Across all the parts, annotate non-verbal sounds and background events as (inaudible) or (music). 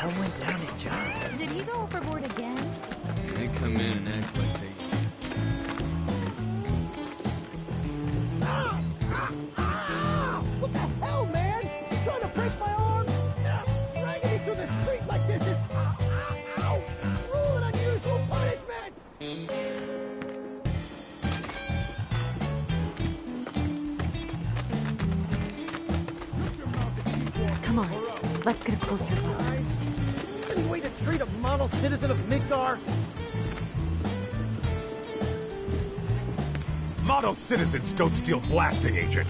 hell went down at Johnny's? Did he go overboard again? They come in and act like they. Citizen of Midgar? Model citizens don't steal blasting agent.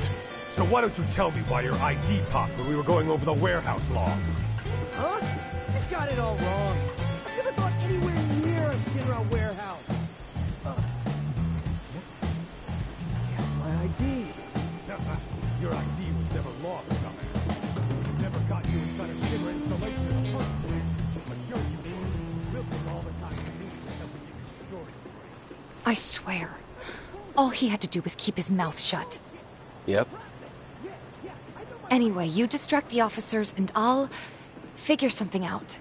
So why don't you tell me why your ID popped when we were going over the warehouse logs? Huh? You got it all wrong. He had to do was keep his mouth shut. Yep. Anyway, you distract the officers and I'll figure something out.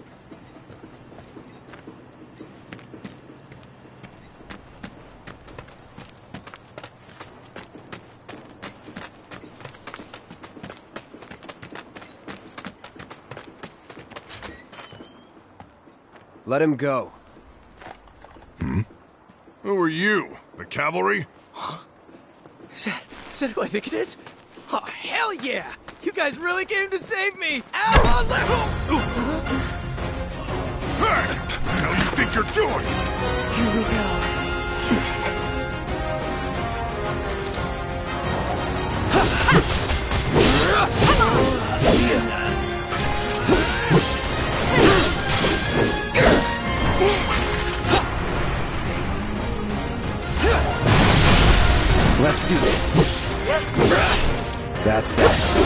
Let him go. Hmm? Who are you? The cavalry? Is that, is that who I think it is? Oh, hell yeah! You guys really came to save me! Ow! Let Hey! What the hell you think you're doing? Here we go. Let's do this. That's that.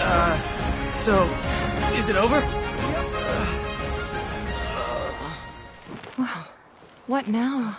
Uh, so, is it over? What now?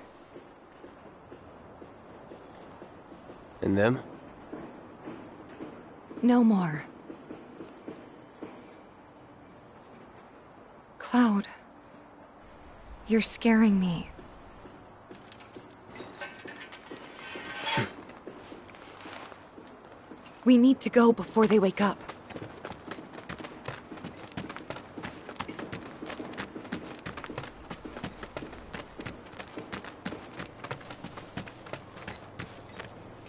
And them? No more. Cloud, you're scaring me. (clears throat) We need to go before they wake up.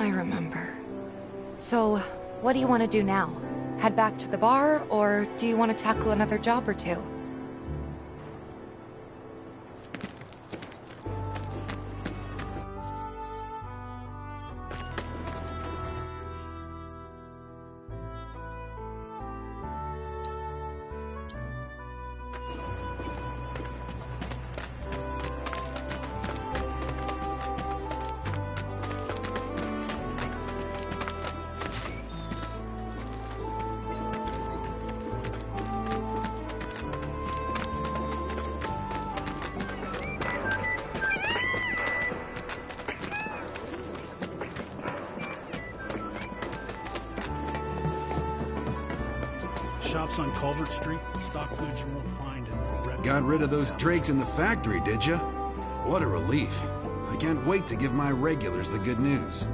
I remember. So, what do you want to do now? Head back to the bar, or do you want to tackle another job or two? Drakes in the factory, did you? What a relief. I can't wait to give my regulars the good news.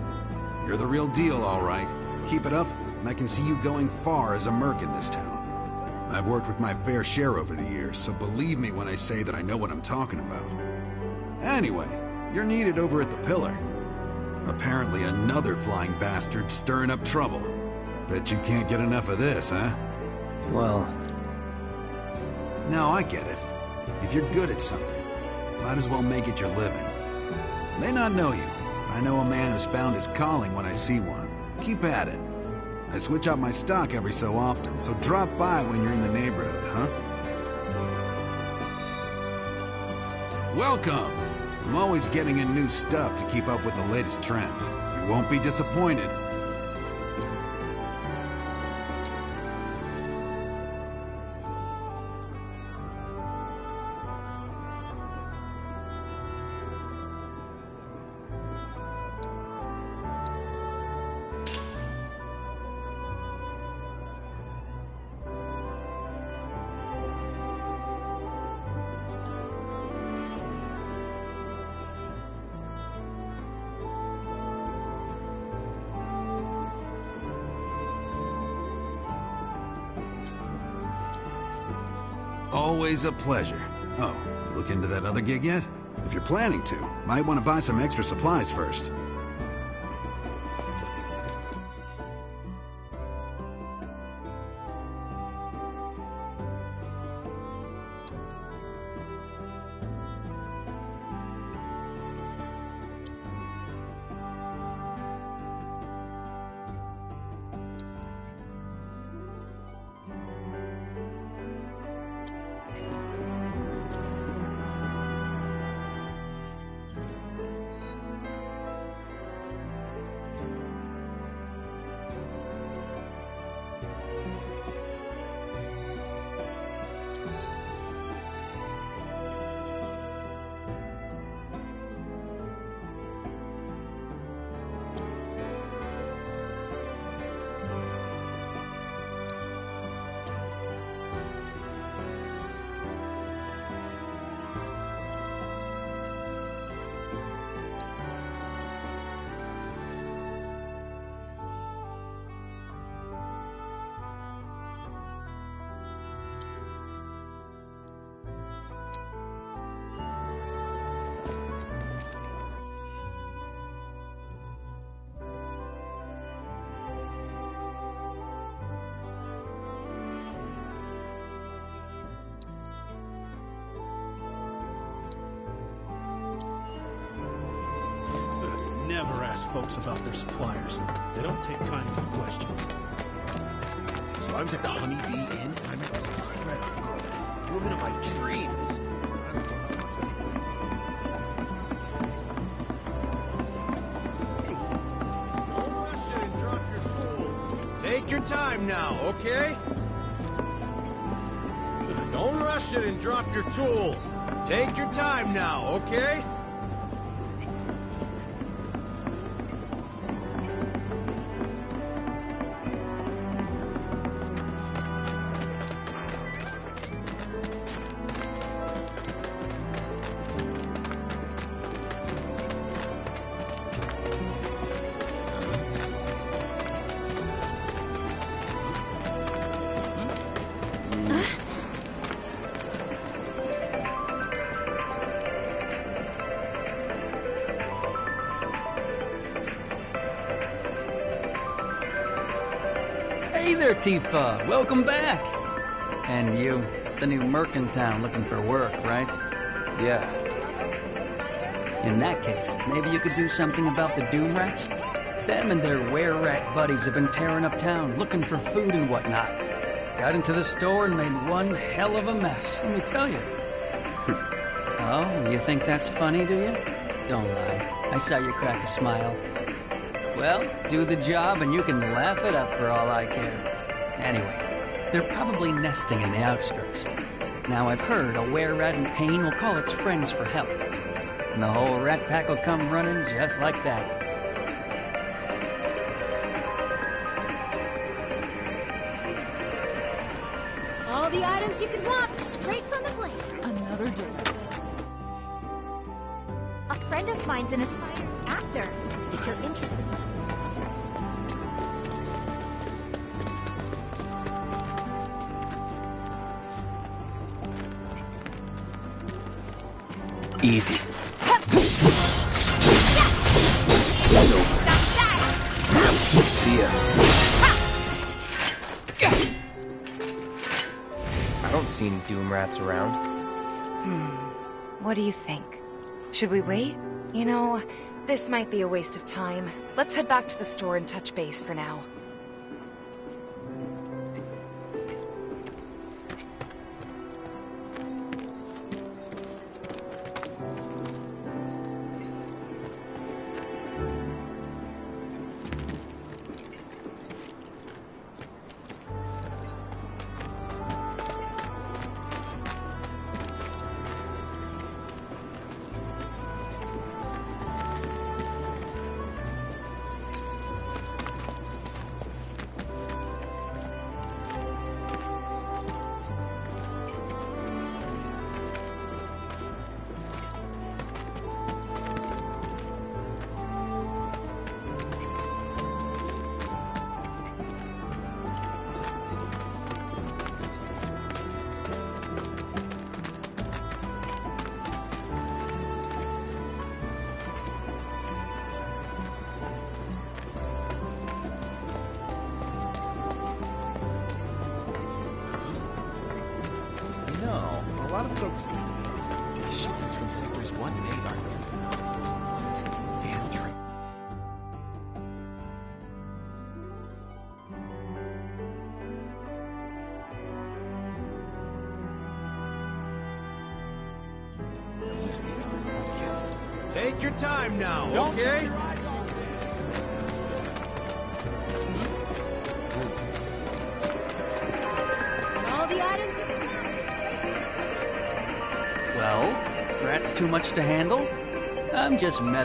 You're the real deal, all right. Keep it up, and I can see you going far as a merc in this town. I've worked with my fair share over the years, so believe me when I say that I know what I'm talking about. Anyway, you're needed over at the Pillar. Apparently another flying bastard stirring up trouble. Bet you can't get enough of this, huh? Well, Now I get it. If you're good at something, might as well make it your living. May not know you. I know a man who's found his calling when I see one. Keep at it. I switch out my stock every so often, so drop by when you're in the neighborhood, huh? Welcome! I'm always getting in new stuff to keep up with the latest trends. You won't be disappointed. Always a pleasure. Oh, look into that other gig yet? If you're planning to, might want to buy some extra supplies first. Tifa. Welcome back. And you, the new merc in town looking for work, right? yeah. In that case, maybe you could do something about the Doom Rats? Them and their were-rat buddies have been tearing up town, looking for food and whatnot. Got into the store and made one hell of a mess, let me tell you. (laughs) oh, you think that's funny, do you? Don't lie. I saw you crack a smile. Well, do the job and you can laugh it up for all I care. Anyway, they're probably nesting in the outskirts. Now I've heard a were-rat in pain will call its friends for help. And the whole rat pack will come running just like that. All the items you could want, straight from the plate. Another day. A friend of mine's an aspiring actor. If you're interested. Easy. See ya. I don't see any Doom Rats around. Hmm. What do you think? Should we wait? You know, this might be a waste of time. Let's head back to the store and touch base for now.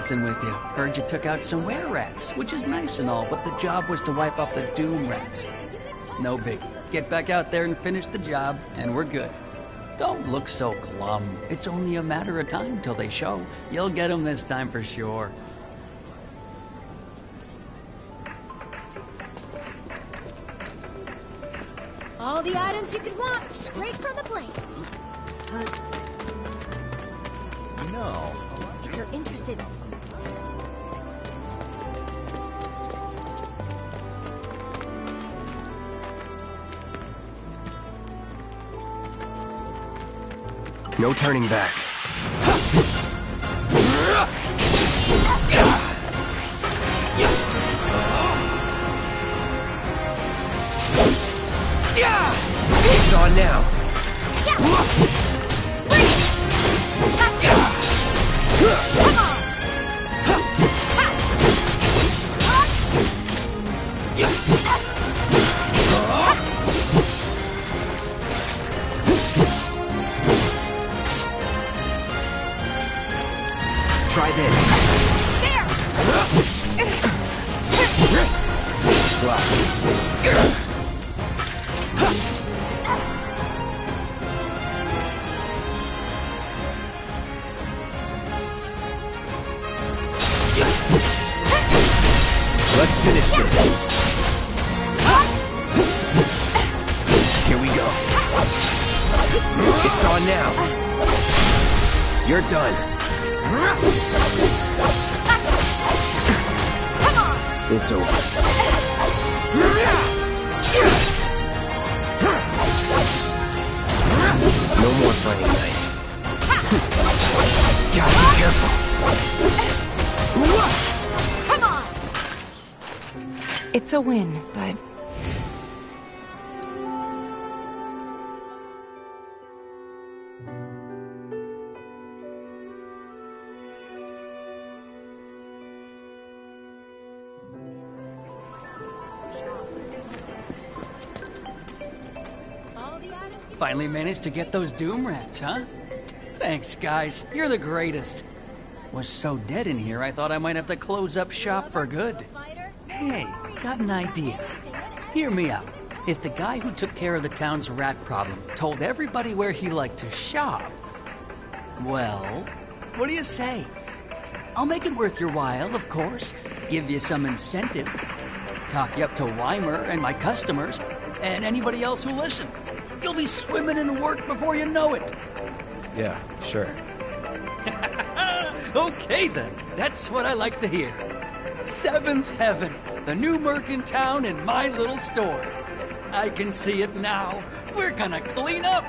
Messing with you. Heard you took out some were rats, which is nice and all, but the job was to wipe up the doom rats. No biggie. Get back out there and finish the job, and we're good. Don't look so glum. It's only a matter of time till they show. You'll get them this time for sure. All the items you could turning back. Managed to get those doom rats, huh? Thanks, guys. You're the greatest. Was so dead in here, I thought I might have to close up shop for good. Hey, got an idea. Hear me out. if the guy who took care of the town's rat problem told everybody where he liked to shop, well, what do you say? I'll make it worth your while, of course. Give you some incentive. Talk you up to Wymer and my customers, and anybody else who listen. You'll be swimming in work before you know it. Yeah, sure. (laughs) okay then, that's what I like to hear. Seventh Heaven, the new merc in my little store. I can see it now. We're gonna clean up.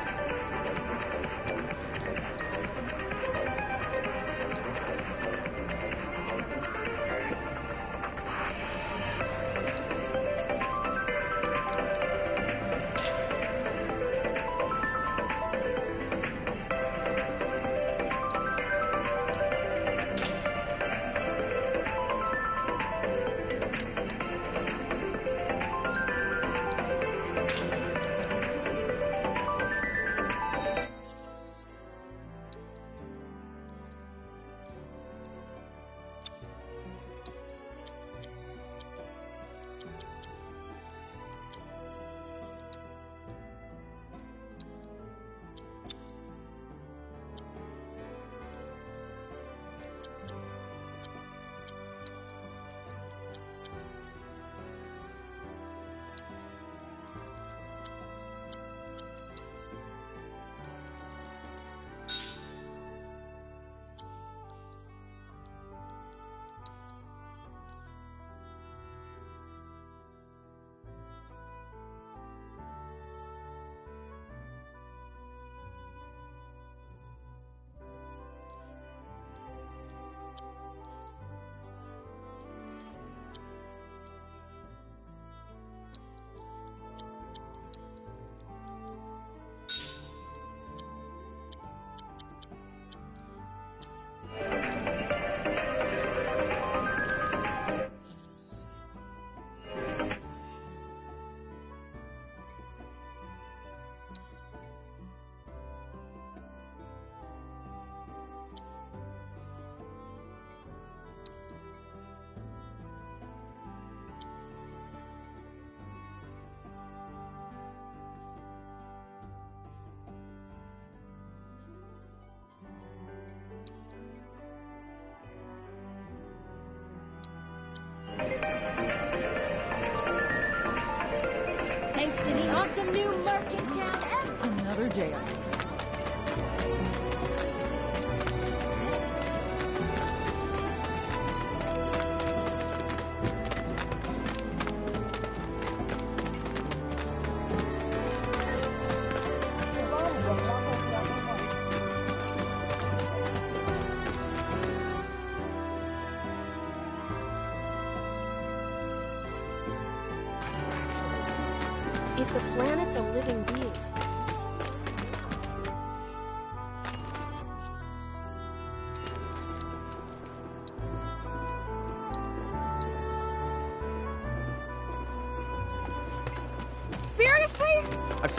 Thanks to the awesome new market town. Another day.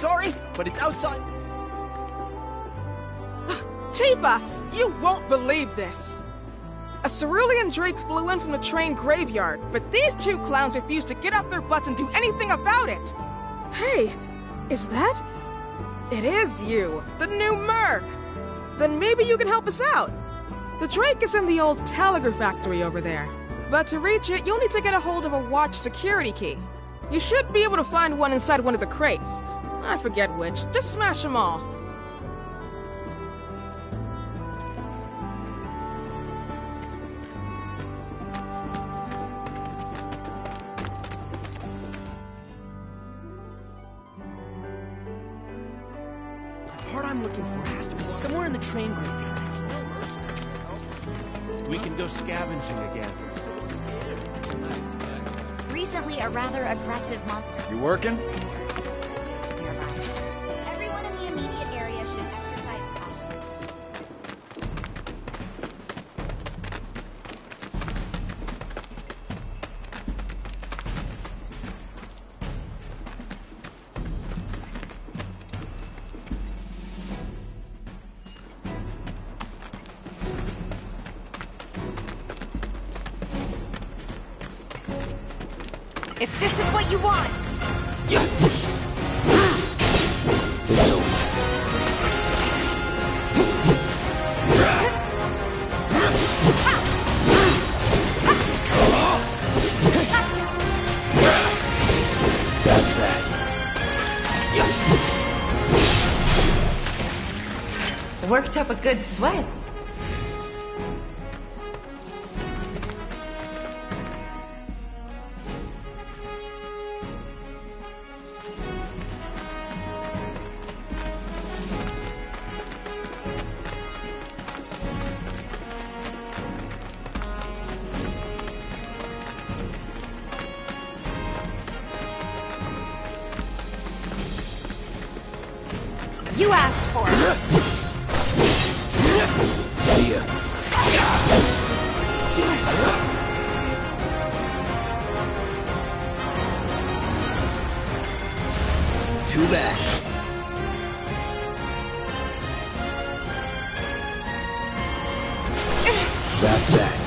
Sorry, but it's outside. (sighs) Tifa, you won't believe this. A cerulean drake flew in from the train graveyard, but these two clowns refused to get up their butts and do anything about it. Hey, is that? It is you, the new Merc. Then maybe you can help us out. The Drake is in the old telegraph factory over there. But to reach it, you'll need to get a hold of a watch security key. You should be able to find one inside one of the crates. I forget which. Just smash them all. up a good sweat. That's that.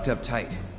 locked up tight.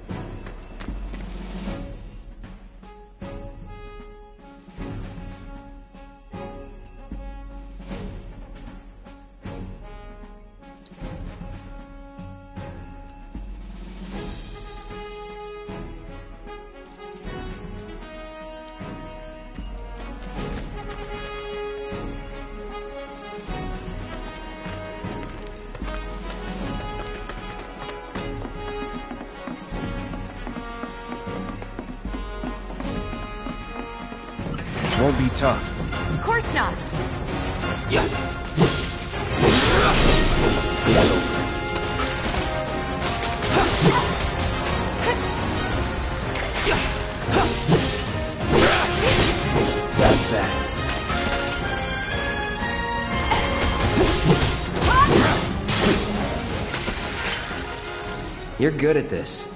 You're good at this.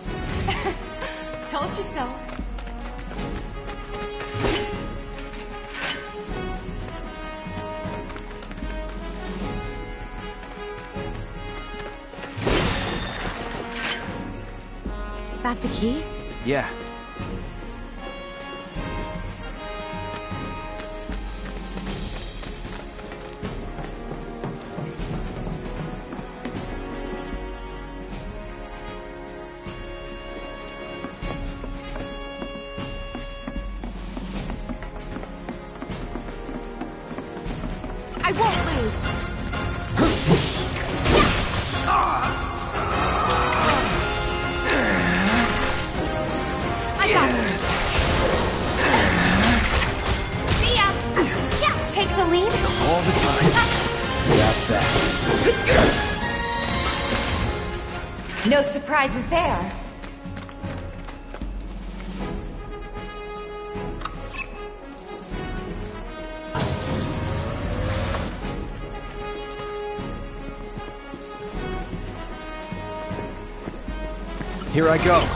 I go.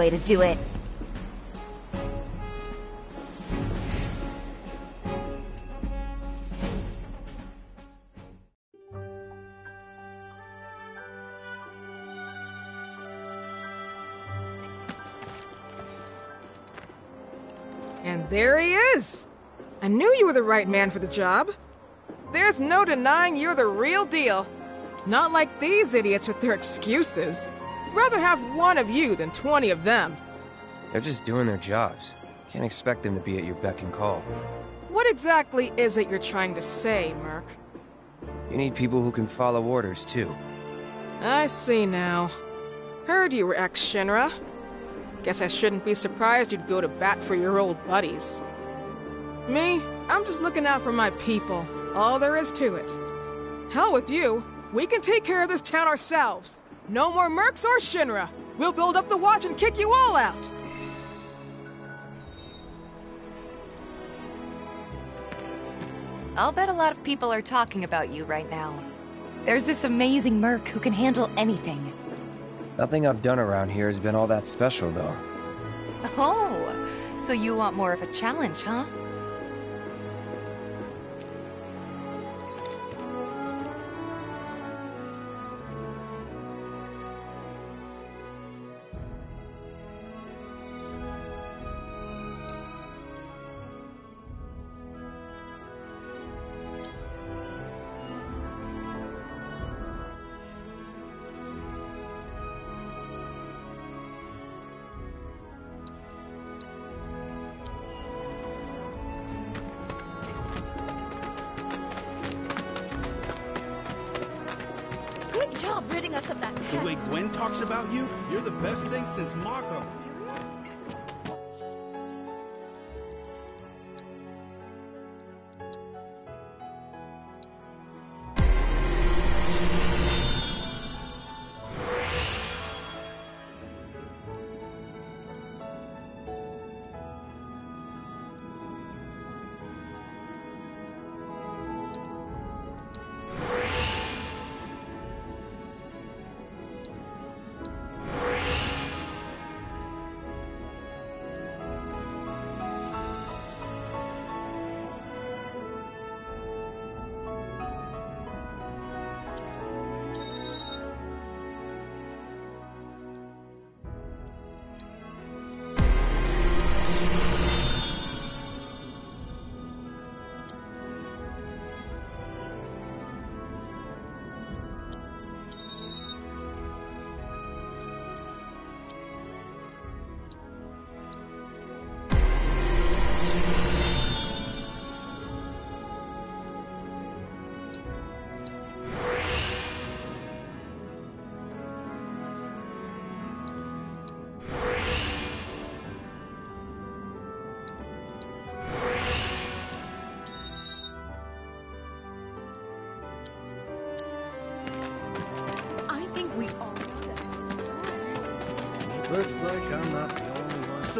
Way to do it. And there he is! I knew you were the right man for the job. There's no denying you're the real deal. Not like these idiots with their excuses. Rather have one of you than 20 of them. They're just doing their jobs. Can't expect them to be at your beck and call. What exactly is it you're trying to say, Merc? You need people who can follow orders, too. I see now. Heard you were ex-Shinra. Guess I shouldn't be surprised you'd go to bat for your old buddies. Me, I'm just looking out for my people. All there is to it. Hell with you. We can take care of this town ourselves. No more mercs or Shinra. We'll build up the watch and kick you all out. I'll bet a lot of people are talking about you right now. There's this amazing merc who can handle anything. Nothing I've done around here has been all that special, though. Oh, so you want more of a challenge, huh?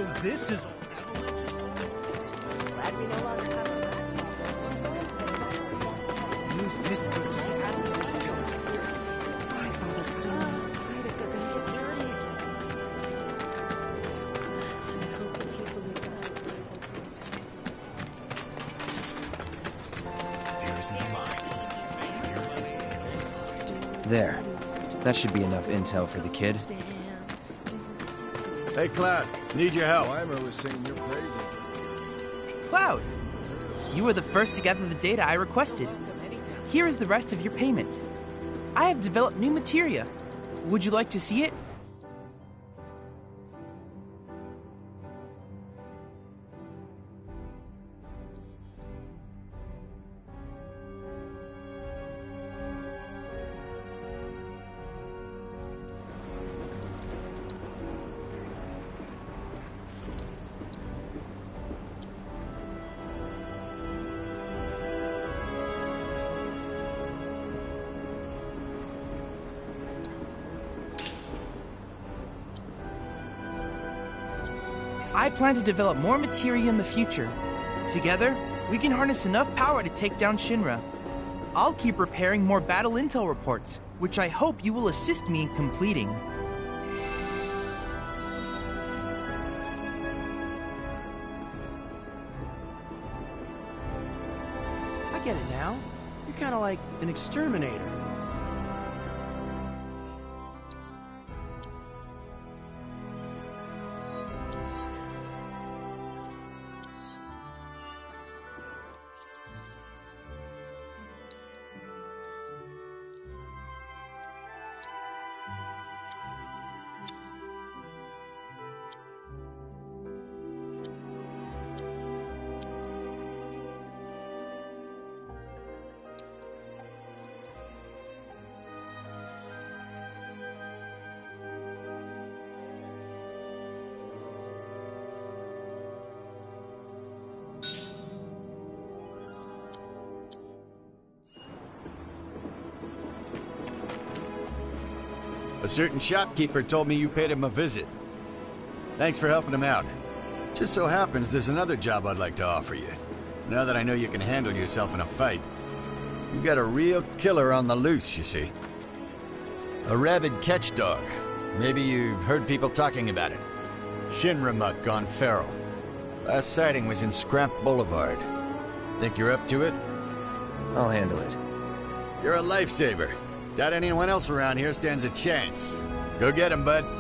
So this is Glad we no longer have a. Use this to spirits. Why bother putting them outside if they're gonna get dirty again? I hope the people who Fear is in the mind. Fear is in the mind. There. That should be enough intel for the kid. Hey, Cloud. Need your help. Wymer was singing your praises. Cloud! You were the first to gather the data I requested. Here is the rest of your payment. I have developed new materia. Would you like to see it? Plan to develop more materia in the future. Together, we can harness enough power to take down Shinra. I'll keep preparing more battle intel reports, which I hope you will assist me in completing. I get it now. You're kind of like an exterminator. A certain shopkeeper told me you paid him a visit. Thanks for helping him out. Just so happens there's another job I'd like to offer you. Now that I know you can handle yourself in a fight. you've got a real killer on the loose, you see. A rabid catch dog. Maybe you've heard people talking about it. Shinra mutt gone feral. Last sighting was in Scrap Boulevard. Think you're up to it? I'll handle it. You're a lifesaver. Doubt anyone else around here stands a chance. Go get him, bud.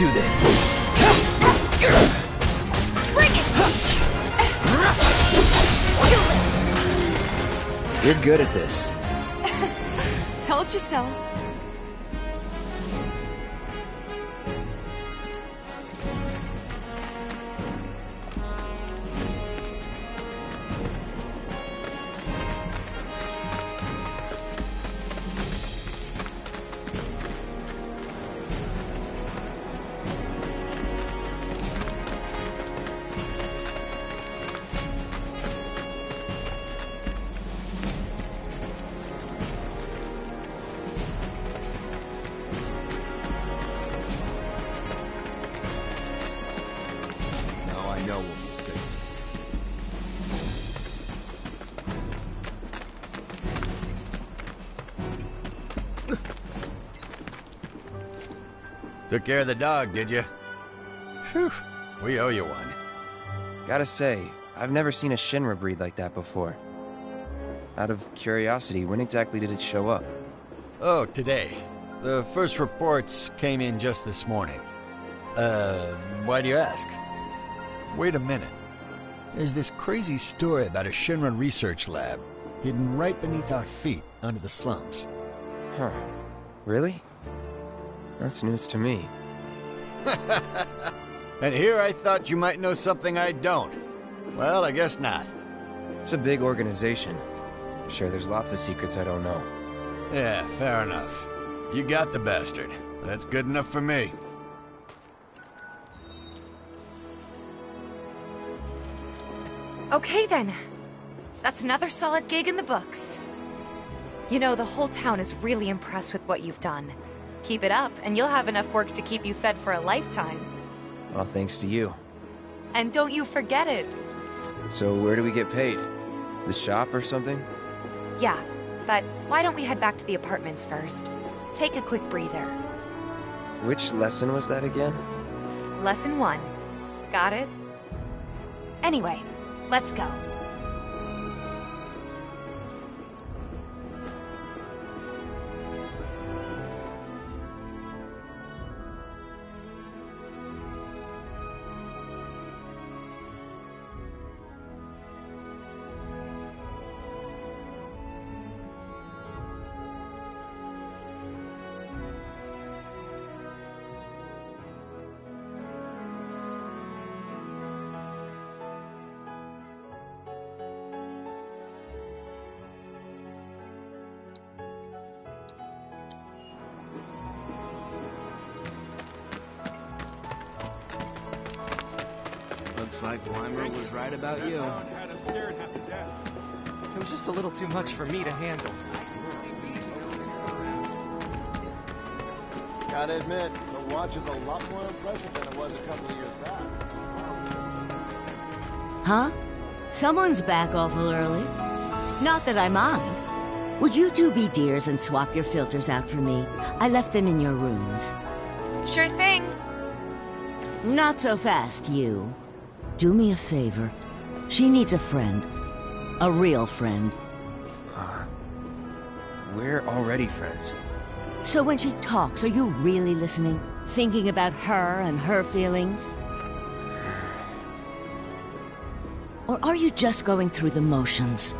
Do this. Bring it! You're good at this. (laughs) Told you so. Took care of the dog, did you? Phew. We owe you one. Gotta say, I've never seen a Shinra breed like that before. Out of curiosity, when exactly did it show up? Oh, today. The first reports came in just this morning. Uh, why do you ask? Wait a minute. There's this crazy story about a Shinra research lab hidden right beneath our feet under the slums. Huh. Really? That's news to me. (laughs) And here I thought you might know something I don't. Well, I guess not. It's a big organization. I'm sure there's lots of secrets I don't know. Yeah, fair enough. You got the bastard. That's good enough for me. Okay then. That's another solid gig in the books. You know, the whole town is really impressed with what you've done. Keep it up, and you'll have enough work to keep you fed for a lifetime. All thanks to you. And don't you forget it. So where do we get paid? The shop or something? Yeah, but why don't we head back to the apartments first? Take a quick breather. Which lesson was that again? Lesson one. Got it? Anyway, let's go. Too much for me to handle. Gotta admit, the watch is a lot more impressive than it was a couple of years back. Huh? Someone's back awful early. Not that I mind. Would you two be dears and swap your filters out for me? I left them in your rooms. Sure thing. Not so fast, you. Do me a favor. She needs a friend. A real friend. We're already friends. So when she talks, are you really listening? Thinking about her and her feelings? Or are you just going through the motions?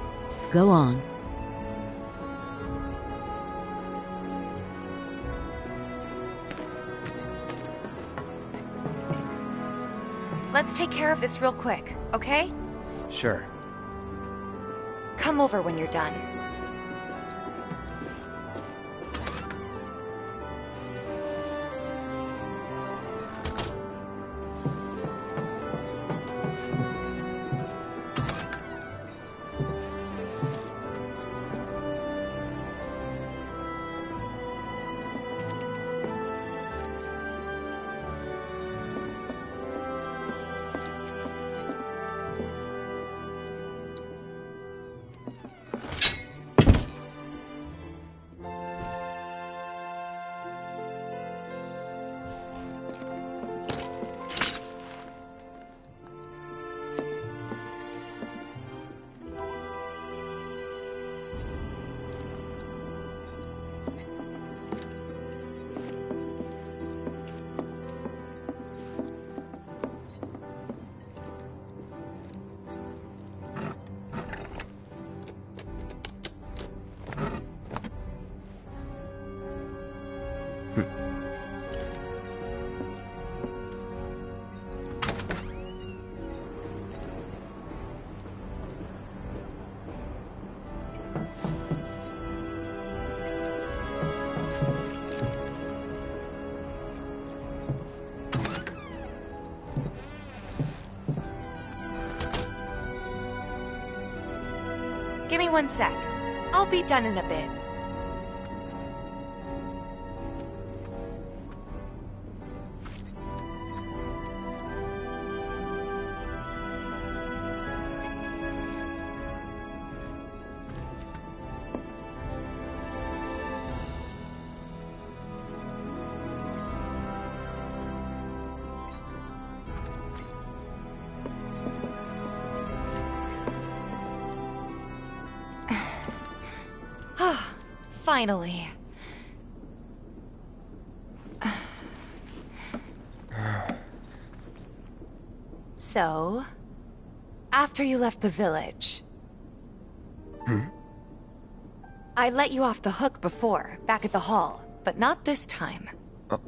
Go on. Let's take care of this real quick, okay? Sure. Come over when you're done. One sec. I'll be done in a bit. Finally. so, after you left the village, Hmm? I let you off the hook before, back at the hall, but not this time. Oh.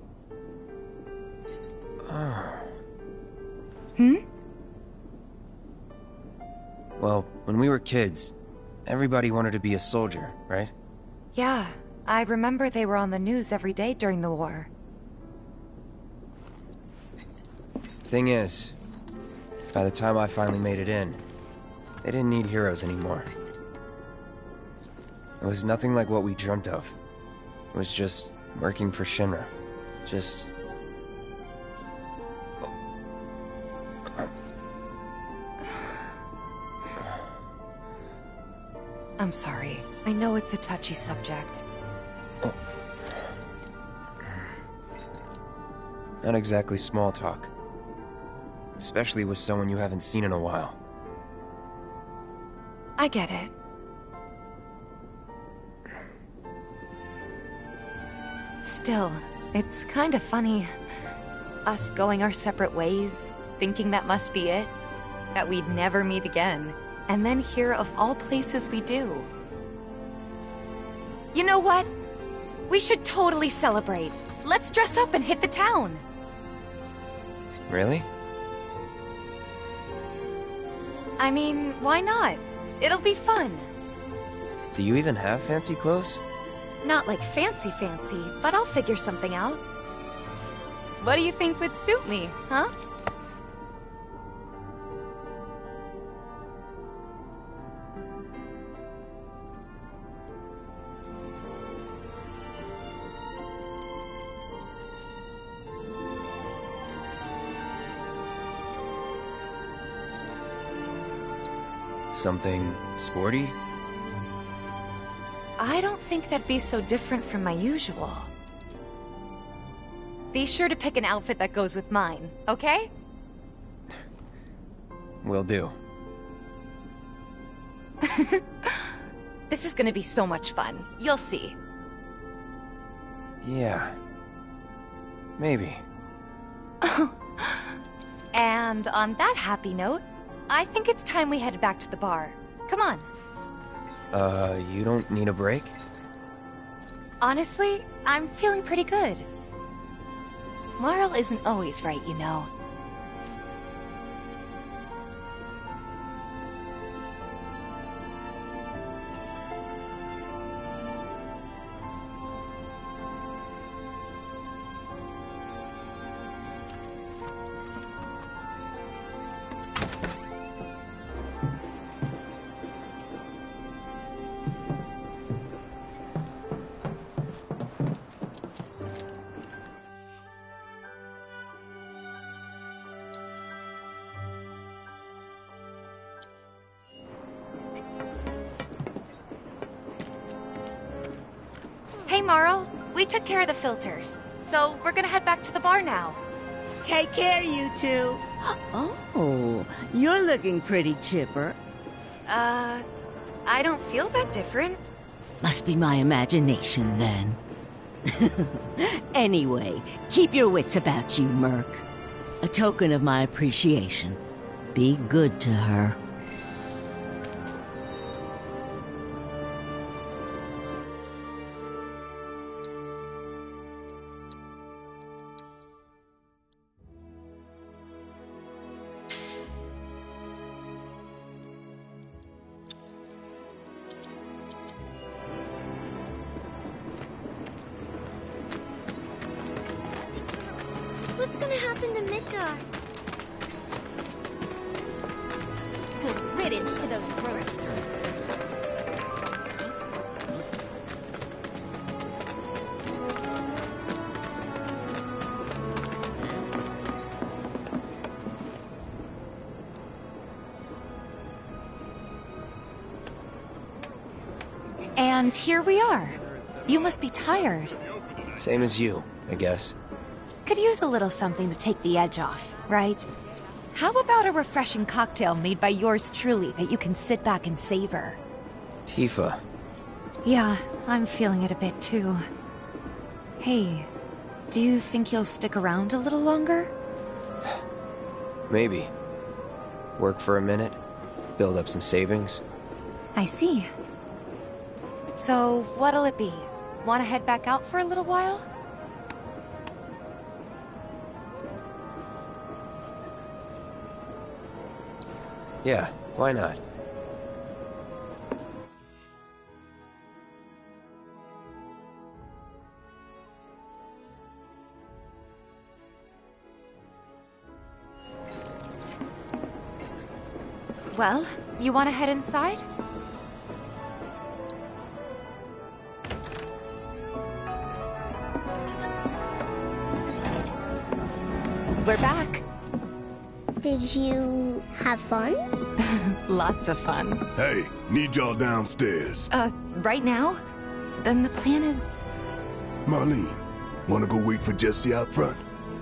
Hmm? Well, when we were kids, everybody wanted to be a soldier, right? Yeah, I remember they were on the news every day during the war. Thing is, by the time I finally made it in, they didn't need heroes anymore. It was nothing like what we dreamt of. It was just working for Shinra. Just... I'm sorry. I know it's a touchy subject. Not exactly small talk. Especially with someone you haven't seen in a while. I get it. Still, it's kind of funny. Us going our separate ways, thinking that must be it. That we'd never meet again. And then here, of all places, we do. You know what? We should totally celebrate. Let's dress up and hit the town. Really? I mean, why not? It'll be fun. Do you even have fancy clothes? Not like fancy fancy, but I'll figure something out. What do you think would suit me, huh? Something sporty? I don't think that'd be so different from my usual. Be sure to pick an outfit that goes with mine, okay? (laughs) Will do. (laughs) This is gonna be so much fun. You'll see. Yeah. Maybe. (laughs) And on that happy note, I think it's time we headed back to the bar. Come on. Uh, you don't need a break? Honestly, I'm feeling pretty good. Marle isn't always right, you know. Took care of the filters, so we're gonna head back to the bar now. Take care, you two. (gasps) Oh, you're looking pretty chipper. Uh, I don't feel that different. Must be my imagination then. (laughs) anyway, keep your wits about you, Merc. A token of my appreciation. Be good to her. Same as you, I guess. Could use a little something to take the edge off, right? How about a refreshing cocktail made by yours truly that you can sit back and savor? Tifa. Yeah, I'm feeling it a bit too. Hey, do you think you'll stick around a little longer? Maybe. Work for a minute, build up some savings. I see. So, what'll it be? Want to head back out for a little while? Yeah, why not? Well, you want to head inside? Have fun? (laughs) Lots of fun. Hey, need y'all downstairs. Uh, right now? Then the plan is... Marlene, wanna go wait for Jesse out front?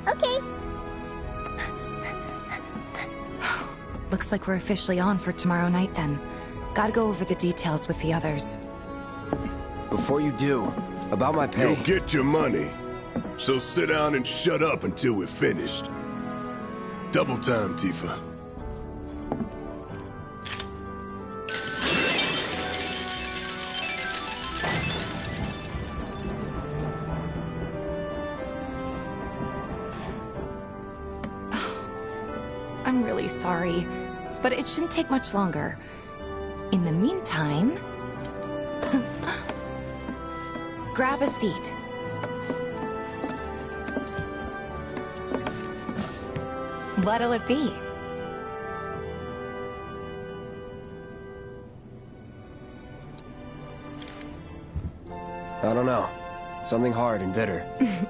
Okay. (sighs) Looks like we're officially on for tomorrow night then. Gotta go over the details with the others. Before you do, about my pay. You'll get your money. So sit down and shut up until we're finished. Double time, Tifa. Sorry, but it shouldn't take much longer. In the meantime... (laughs) grab a seat. What'll it be? I don't know. Something hard and bitter. (laughs)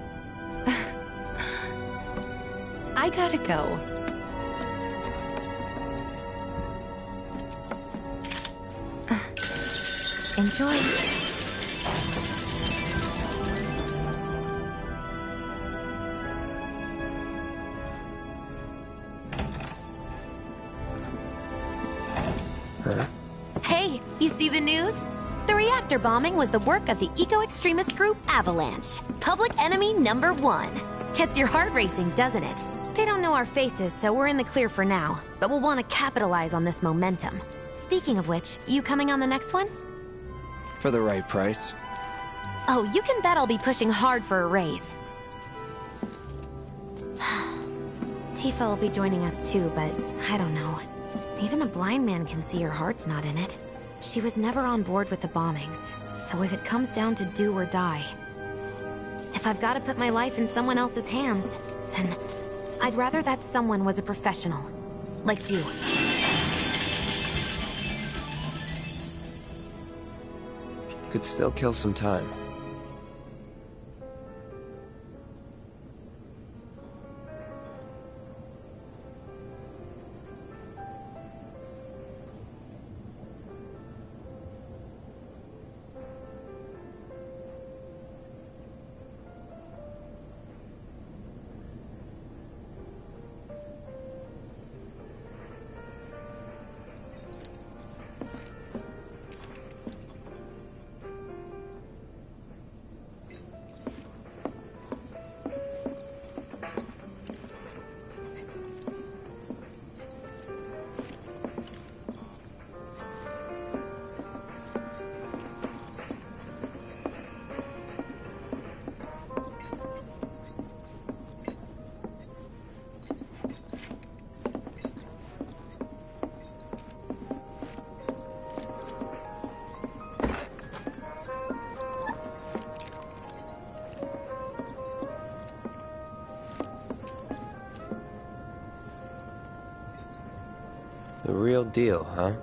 Gotta go. Uh, Enjoy. Hey, you see the news? The reactor bombing was the work of the eco-extremist group Avalanche. Public enemy number one. Gets your heart racing, doesn't it? Know our faces, so we're in the clear for now. But we'll want to capitalize on this momentum. Speaking of which, you coming on the next one? For the right price. Oh, you can bet I'll be pushing hard for a raise. (sighs) Tifa will be joining us too, but I don't know. Even a blind man can see her heart's not in it. She was never on board with the bombings, so if it comes down to do or die... If I've got to put my life in someone else's hands, then I'd rather that someone was a professional. Like you. Could still kill some time. Deal, huh?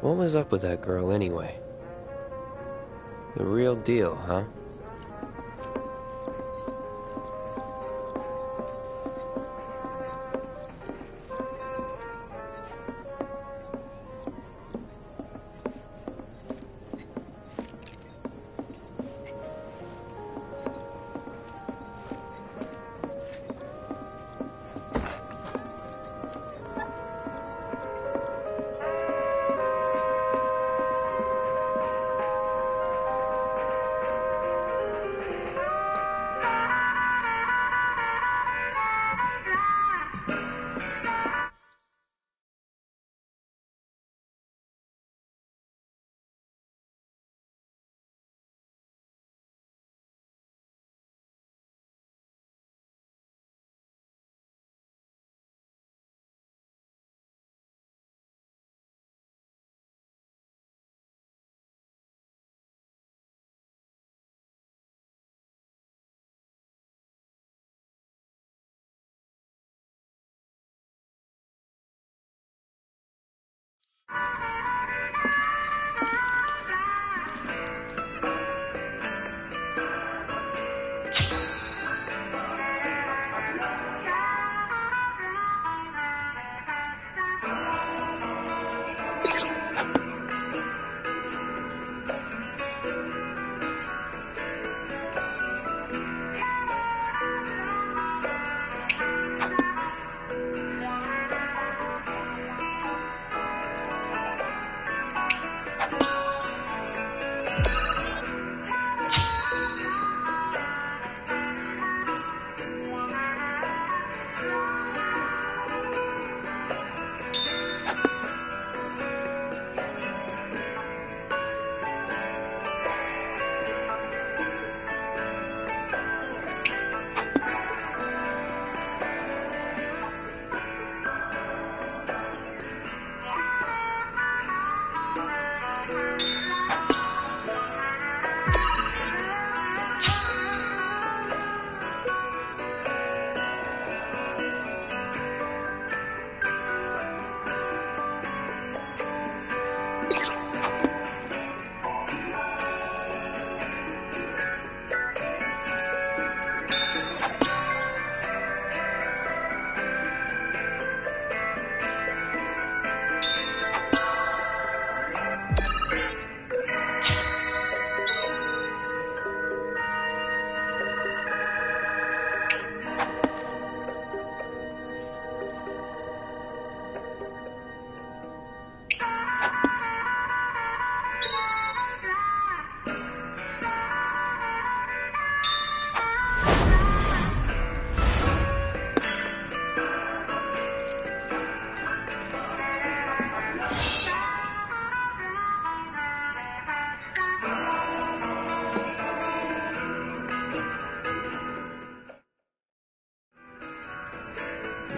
What was up with that girl anyway? The real deal, huh?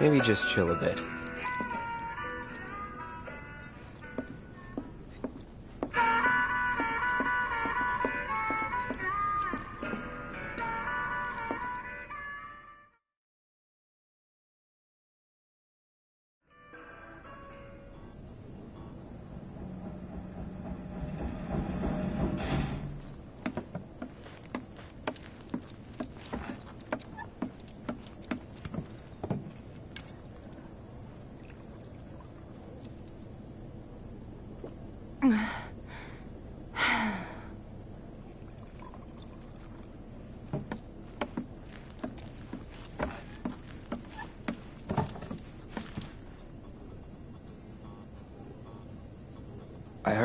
Maybe just chill a bit.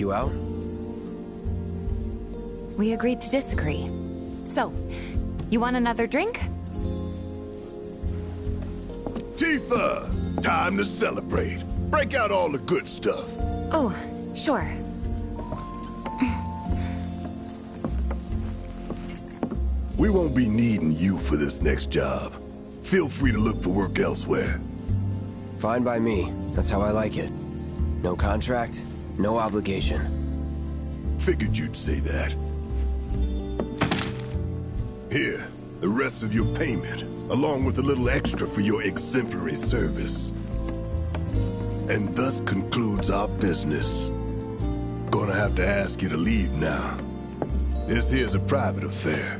You out? We agreed to disagree. So, you want another drink? Tifa! Time to celebrate. Break out all the good stuff. Oh, sure. We won't be needing you for this next job. Feel free to look for work elsewhere. Fine by me. That's how I like it. No contract, no obligation. Figured you'd say that. Here, the rest of your payment, along with a little extra for your exemplary service. And thus concludes our business. Gonna have to ask you to leave now. This here's a private affair.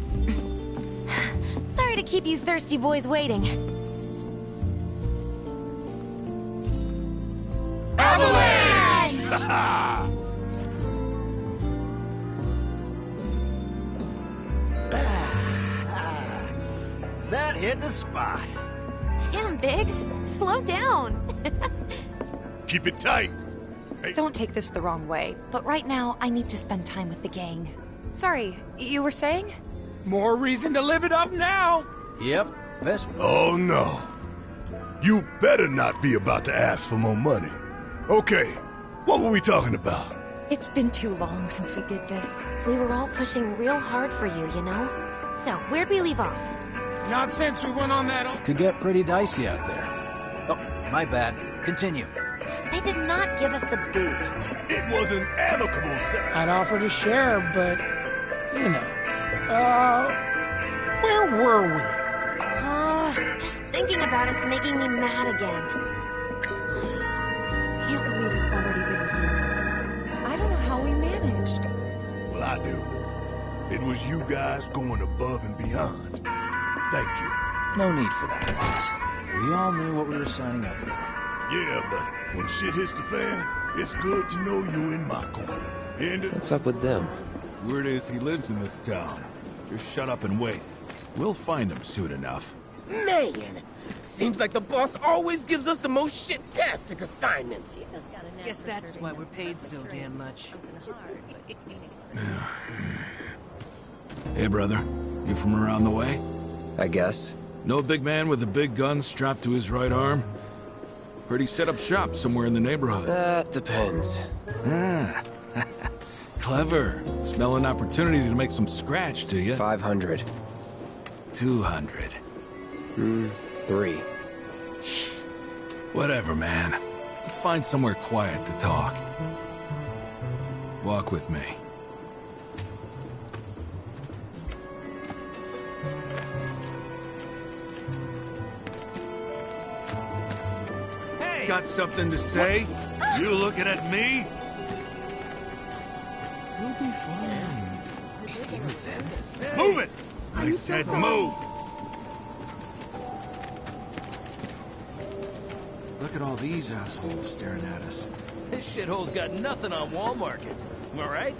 Sorry to keep you thirsty boys waiting. Avalanche! (laughs) That hit the spot. Damn, Biggs. Slow down. (laughs) Keep it tight. Don't take this the wrong way, but right now I need to spend time with the gang. Sorry, you were saying? More reason to live it up now! Yep, best. Oh no. You better not be about to ask for more money. Okay, what were we talking about? It's been too long since we did this. We were all pushing real hard for you, you know? So, where'd we leave off? Not since we went on that... Could get pretty dicey out there. Oh, my bad. Continue. They did not give us the boot. It was an amicable set. I'd offer to share, but... You know. Uh... Where were we? Uh, just thinking about it's making me mad again. Can't believe it's already been a year. I don't know how we managed. Well, I do. It was you guys going above and beyond. Thank you. No need for that, boss. We all knew what we were signing up for. Yeah, but when shit hits the fan, it's good to know you in my corner. And it... What's up with them? Word is he lives in this town. Just shut up and wait. We'll find him soon enough. Man! Seems like the boss always gives us the most shit-tastic assignments. Guess that's why we're paid so damn much. (sighs) Hey, brother. You from around the way? I guess. No big man with a big gun strapped to his right arm? Heard he set up shop somewhere in the neighborhood. That depends. Ah. Clever. Smell an opportunity to make some scratch, do you? 500. 200. Hmm, three. Whatever, man. Let's find somewhere quiet to talk. Walk with me. Hey! Got something to say? You looking at me? We'll be fine. Is he with them? Move it! I said move! Look at all these assholes staring at us. This shithole's got nothing on Wall Market. Am I right?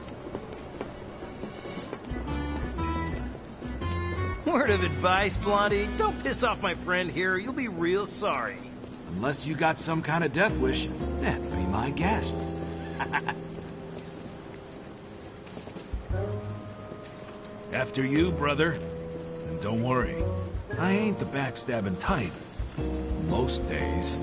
Word of advice, Blondie. Don't piss off my friend here. You'll be real sorry. Unless you got some kind of death wish, then be my guest. (laughs) After you, brother. And don't worry, I ain't the backstabbing type. Most days.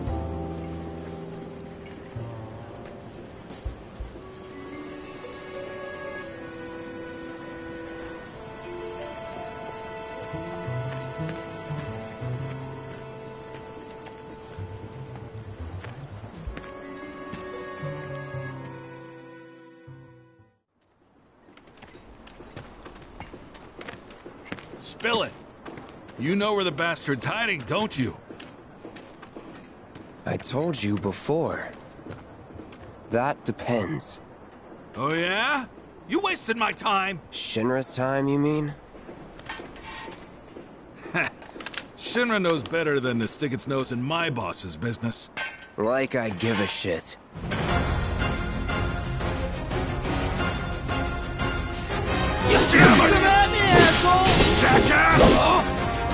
Know where the bastard's hiding, don't you? I told you before. That depends. Oh yeah? You wasted my time. Shinra's time, you mean? (laughs) Shinra knows better than to stick its nose in my boss's business. Like I give a shit.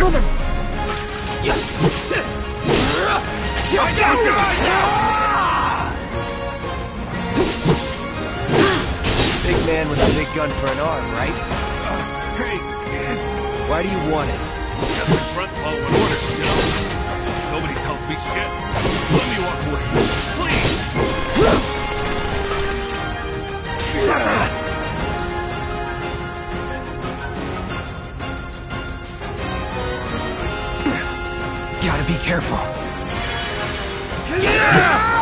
Mother... Big man with a big gun for an arm, right? Hey, kids. Why do you want it? Got my front following orders, you know? Nobody tells me shit. Let me walk away. Please! Be careful. Try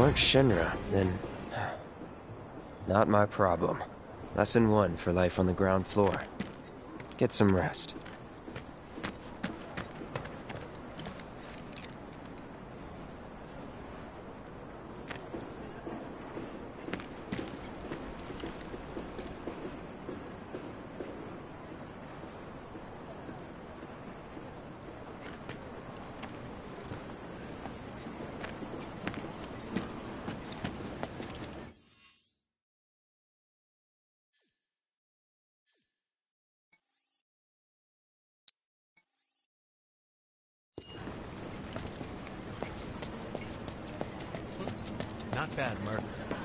weren't Shinra, then... (sighs) Not my problem. Lesson one for life on the ground floor. Get some rest. Not bad, Merc.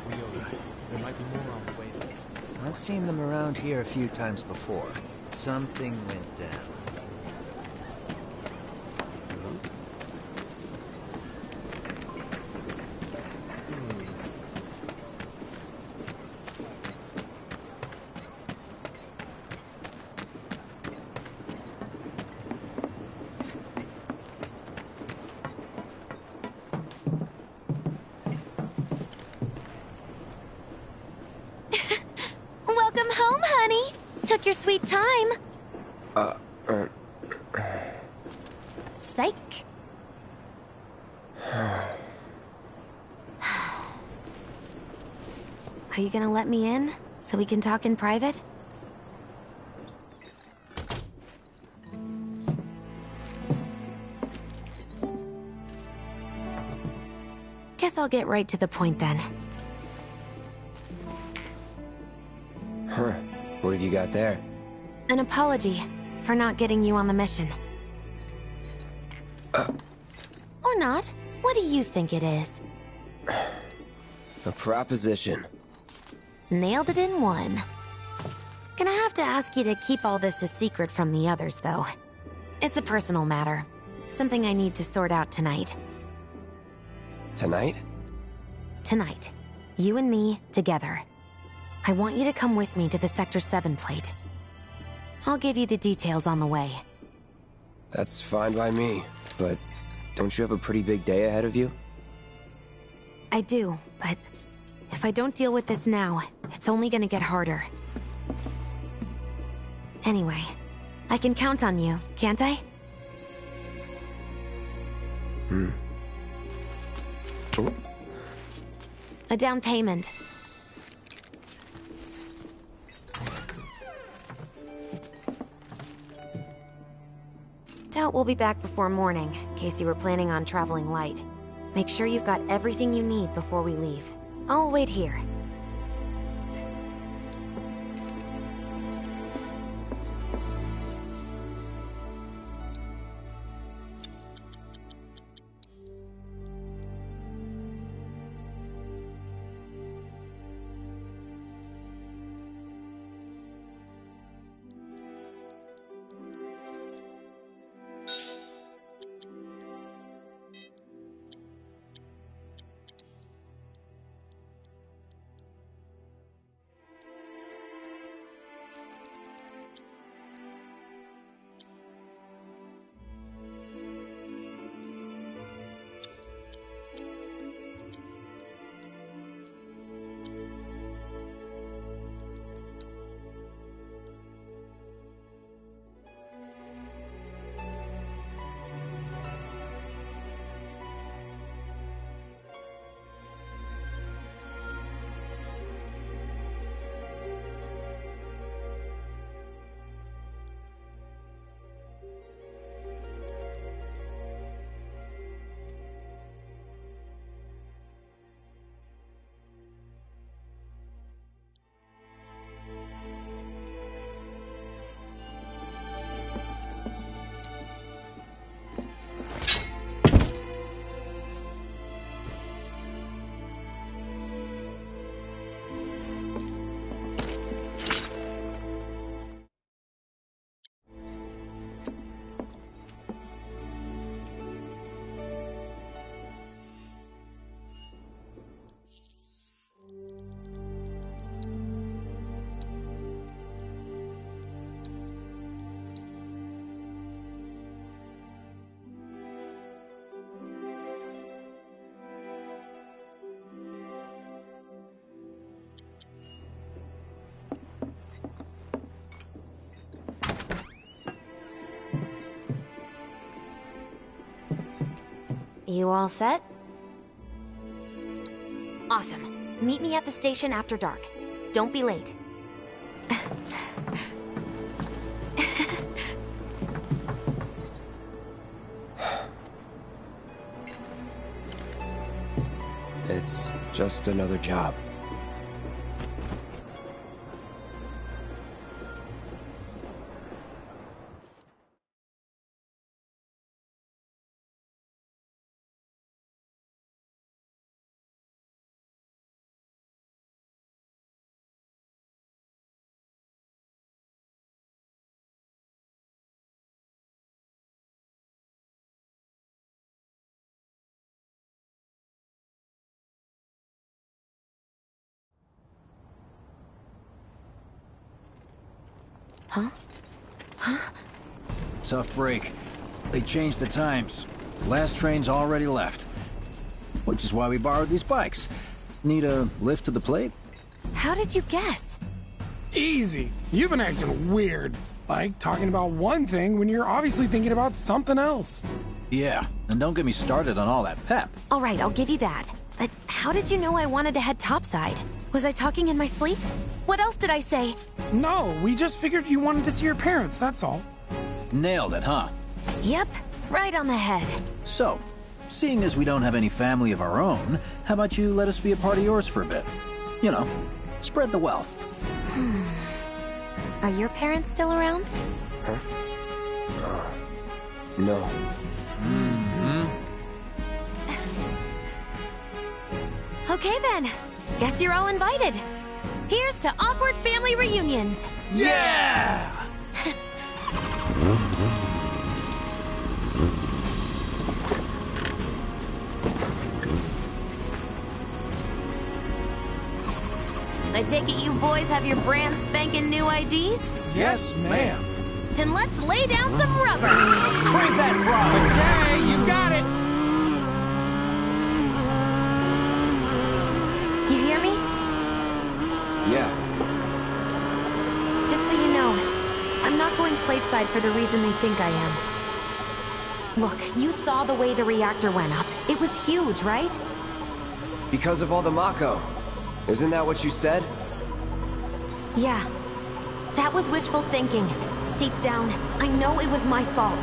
Ryota. There might be more on the way. I've seen them around here a few times before. Something went down. Welcome home, honey. Took your sweet time. Uh, uh... Psych. Are you gonna let me in so we can talk in private? Guess I'll get right to the point then. Huh. What have you got there? An apology for not getting you on the mission. Uh. Or not. What do you think it is? A proposition. Nailed it in one. Gonna have to ask you to keep all this a secret from the others, though. It's a personal matter. Something I need to sort out tonight. Tonight? Tonight. You and me, together. I want you to come with me to the Sector 7 plate. I'll give you the details on the way. That's fine by me, but don't you have a pretty big day ahead of you? I do, but if I don't deal with this now, it's only gonna get harder. Anyway, I can count on you, can't I? Hmm. Cool. A down payment. Doubt we'll be back before morning, in case you were planning on traveling light. Make sure you've got everything you need before we leave. I'll wait here. You all set? Awesome. Meet me at the station after dark. Don't be late. It's just another job. Tough break. They changed the times. Last train's already left. Which is why we borrowed these bikes. Need a lift to the plate? How did you guess? Easy. You've been acting weird. Like talking about one thing when you're obviously thinking about something else. Yeah, and don't get me started on all that pep. All right, I'll give you that. But how did you know I wanted to head topside? Was I talking in my sleep? What else did I say? No, we just figured you wanted to see your parents, that's all. Nailed it, huh? Yep, right on the head. So, seeing as we don't have any family of our own, how about you let us be a part of yours for a bit? You know, spread the wealth. Hmm. Are your parents still around? Huh? Uh, no. Mm-hmm. (laughs) Okay then. Guess you're all invited. Here's to awkward family reunions. Yeah! I take it you boys have your brand spanking new IDs? Yes, ma'am. Then let's lay down some rubber. Crank that frog! Okay, you got it. You hear me? Yeah. Just so you know, I'm not going plateside for the reason they think I am. Look, you saw the way the reactor went up. It was huge, right? Because of all the Mako. Isn't that what you said? Yeah. That was wishful thinking. Deep down, I know it was my fault.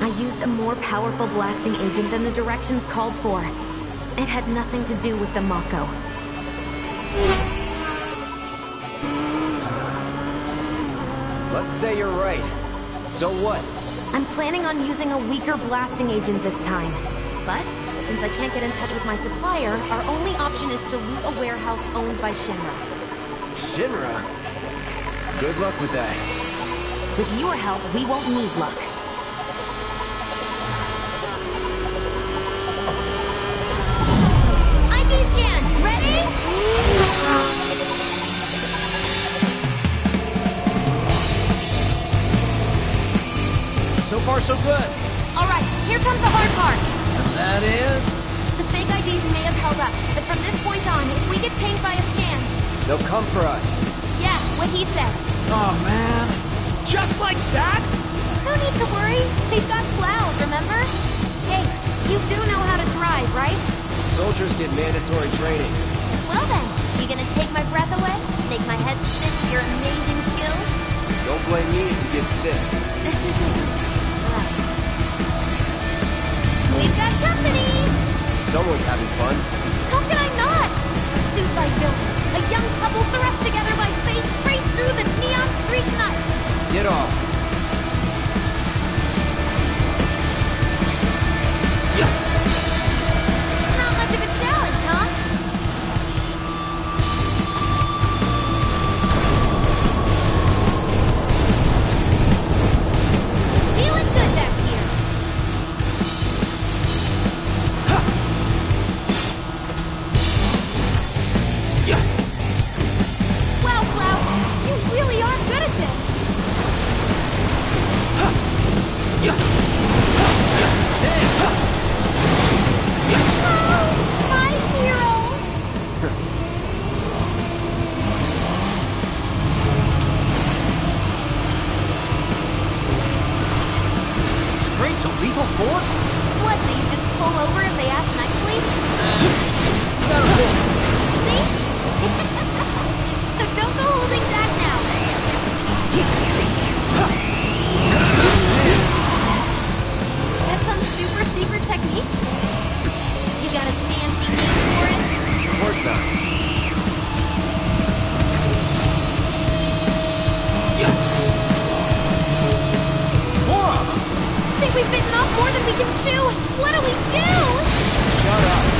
I used a more powerful blasting agent than the directions called for. It had nothing to do with the Mako. Let's say you're right. So what? I'm planning on using a weaker blasting agent this time. But, since I can't get in touch with my supplier, our only option is to loot a warehouse owned by Shinra. Shinra? Good luck with that. With your help, we won't need luck. Far, so good. All right, here comes the hard part. And that is... The fake IDs may have held up, but from this point on, if we get pinged by a scan... They'll come for us. Yeah, what he said. Oh, man. Just like that? No need to worry. They've got clouds, remember? Hey, you do know how to drive, right? Soldiers get mandatory training. Well then, you gonna take my breath away? Make my head spin with your amazing skills? Don't blame me if you get sick. (laughs) We've got company! Someone's having fun. How can I not? Pursued by villains, a young couple thrust together by fate race through the neon street night. Get off. Not lethal force? What, so you just pull over if they ask nicely? See? (laughs) so don't go holding back now. That's some super secret technique? You got a fancy name for it? Of course not. We've bitten off more than we can chew. What do we do? Shut up.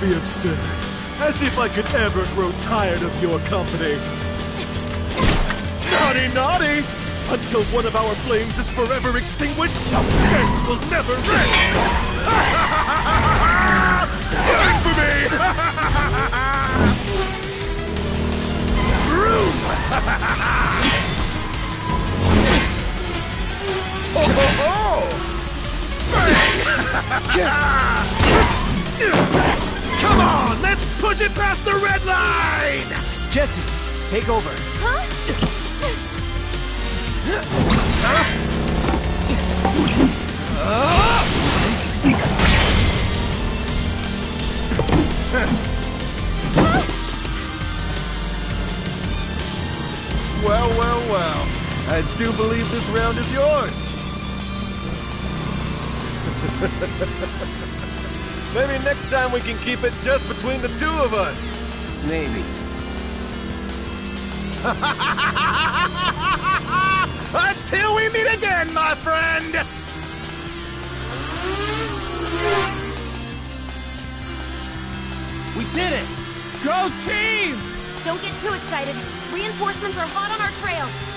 Be absurd. As if I could ever grow tired of your company. Naughty, naughty! Until one of our flames is forever extinguished, our dance will never end! Wait for me! Room! ho, ho, ho! (laughs) Come on, let's push it past the red line! Jessie, take over. Huh? Well, well, well. I do believe this round is yours. (laughs) Maybe next time we can keep it just between the two of us. Maybe. (laughs) Until we meet again, my friend! We did it! Go team! Don't get too excited. Reinforcements are hot on our trail.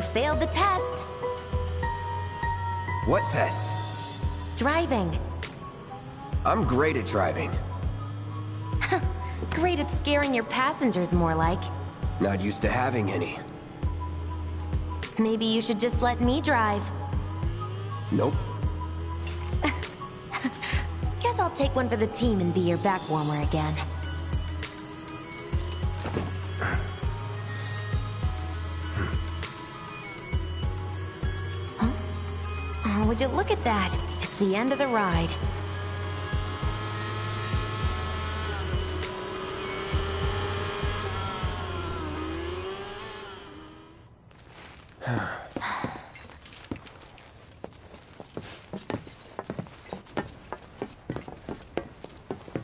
You failed the test. What test? Driving. I'm great at driving. Great at scaring your passengers, more like. Not used to having any. Maybe you should just let me drive. Nope. (laughs) Guess I'll take one for the team and be your back warmer again. Would you look at that? It's the end of the ride. (sighs)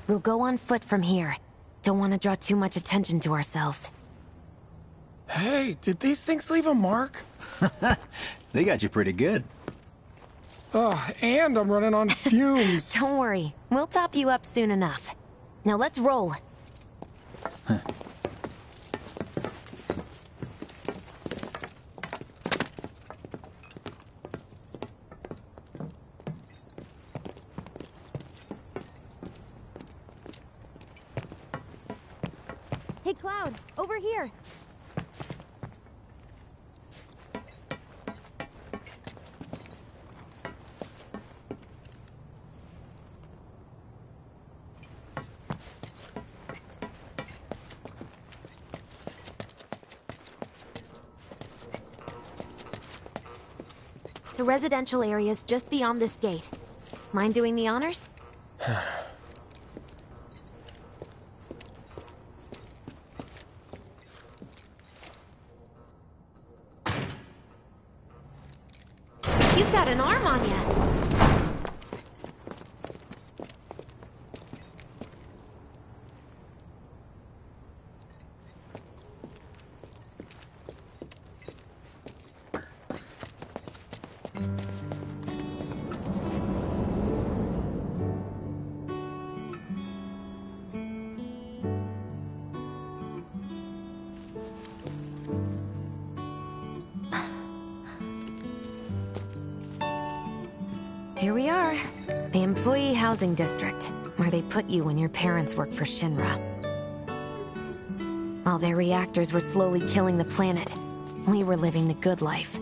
We'll go on foot from here. Don't want to draw too much attention to ourselves. Hey, did these things leave a mark? (laughs) They got you pretty good. Ugh, and I'm running on fumes. (laughs) Don't worry, we'll top you up soon enough. Now let's roll. Hey, Cloud, over here. The residential area's just beyond this gate. Mind doing the honors? Housing District, where they put you when your parents work for Shinra. While their reactors were slowly killing the planet, we were living the good life.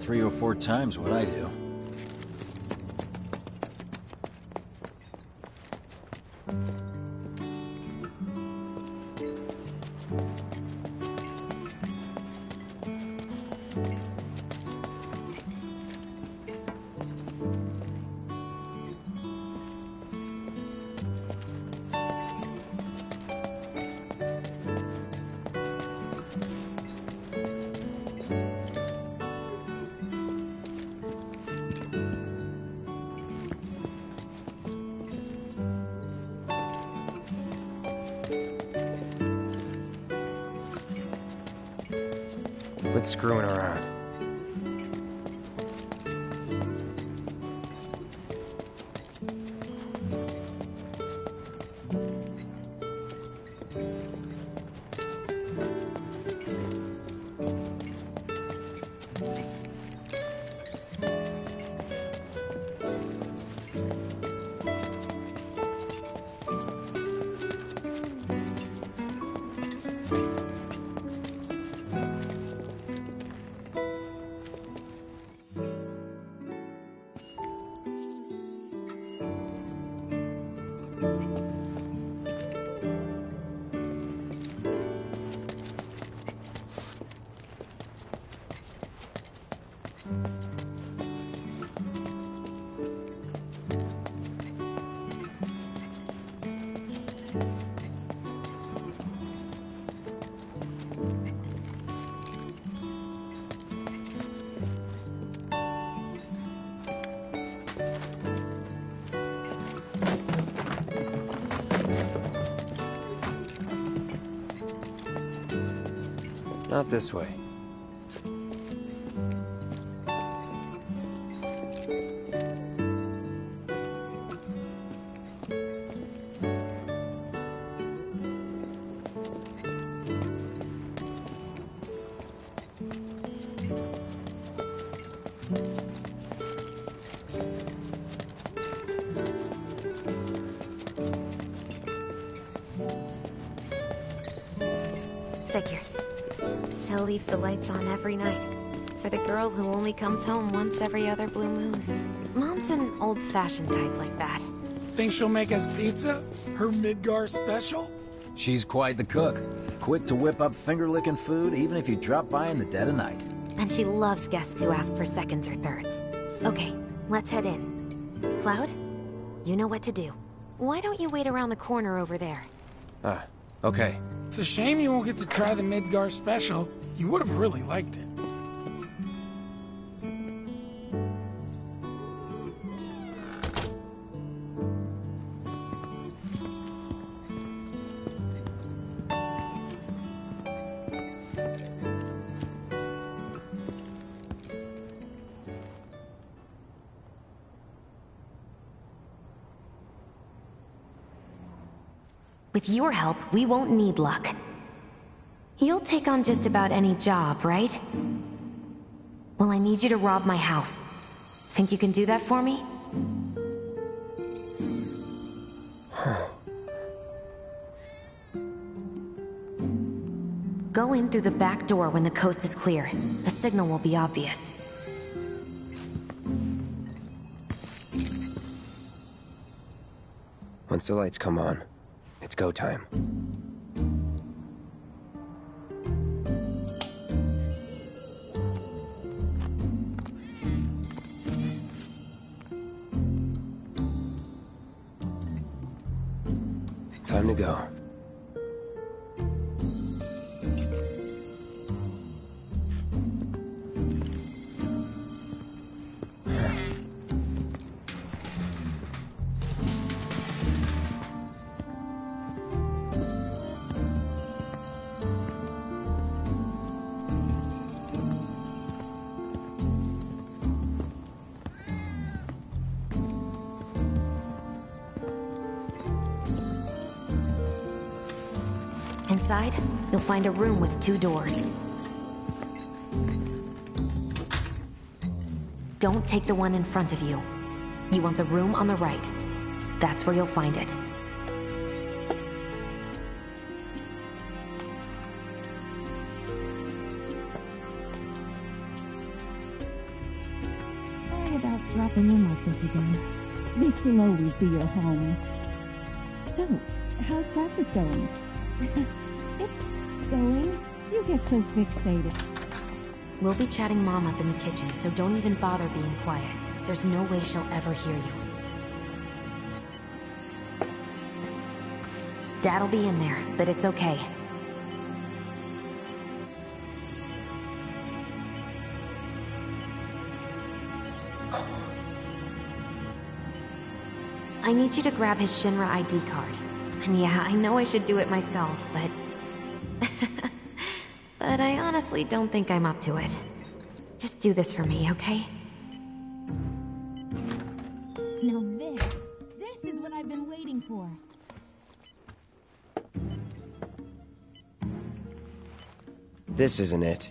Three or four times what I do. Not this way. Leaves the lights on every night. For the girl who only comes home once every other blue moon. Mom's an old-fashioned type like that. Think she'll make us pizza? Her Midgar special? She's quite the cook. Quick to whip up finger-licking food, even if you drop by in the dead of night. And she loves guests who ask for seconds or thirds. Okay, let's head in. Cloud, you know what to do. Why don't you wait around the corner over there? Ah, okay. It's a shame you won't get to try the Midgar special. You would have really liked it. With your help, we won't need luck. You'll take on just about any job, right? Well, I need you to rob my house. Think you can do that for me? Go in through the back door when the coast is clear. The signal will be obvious. Once the lights come on, it's go. Time you'll find a room with two doors. Don't take the one in front of you. You want the room on the right. That's where you'll find it. Sorry about dropping in like this again. This will always be your home. So, how's practice going? (laughs) get so fixated. We'll be chatting Mom up in the kitchen, so don't even bother being quiet. There's no way she'll ever hear you. Dad'll be in there, but it's okay. I need you to grab his Shinra ID card. And yeah, I know I should do it myself, but... but I honestly don't think I'm up to it. Just do this for me, okay? Now this, this is what I've been waiting for. This isn't it.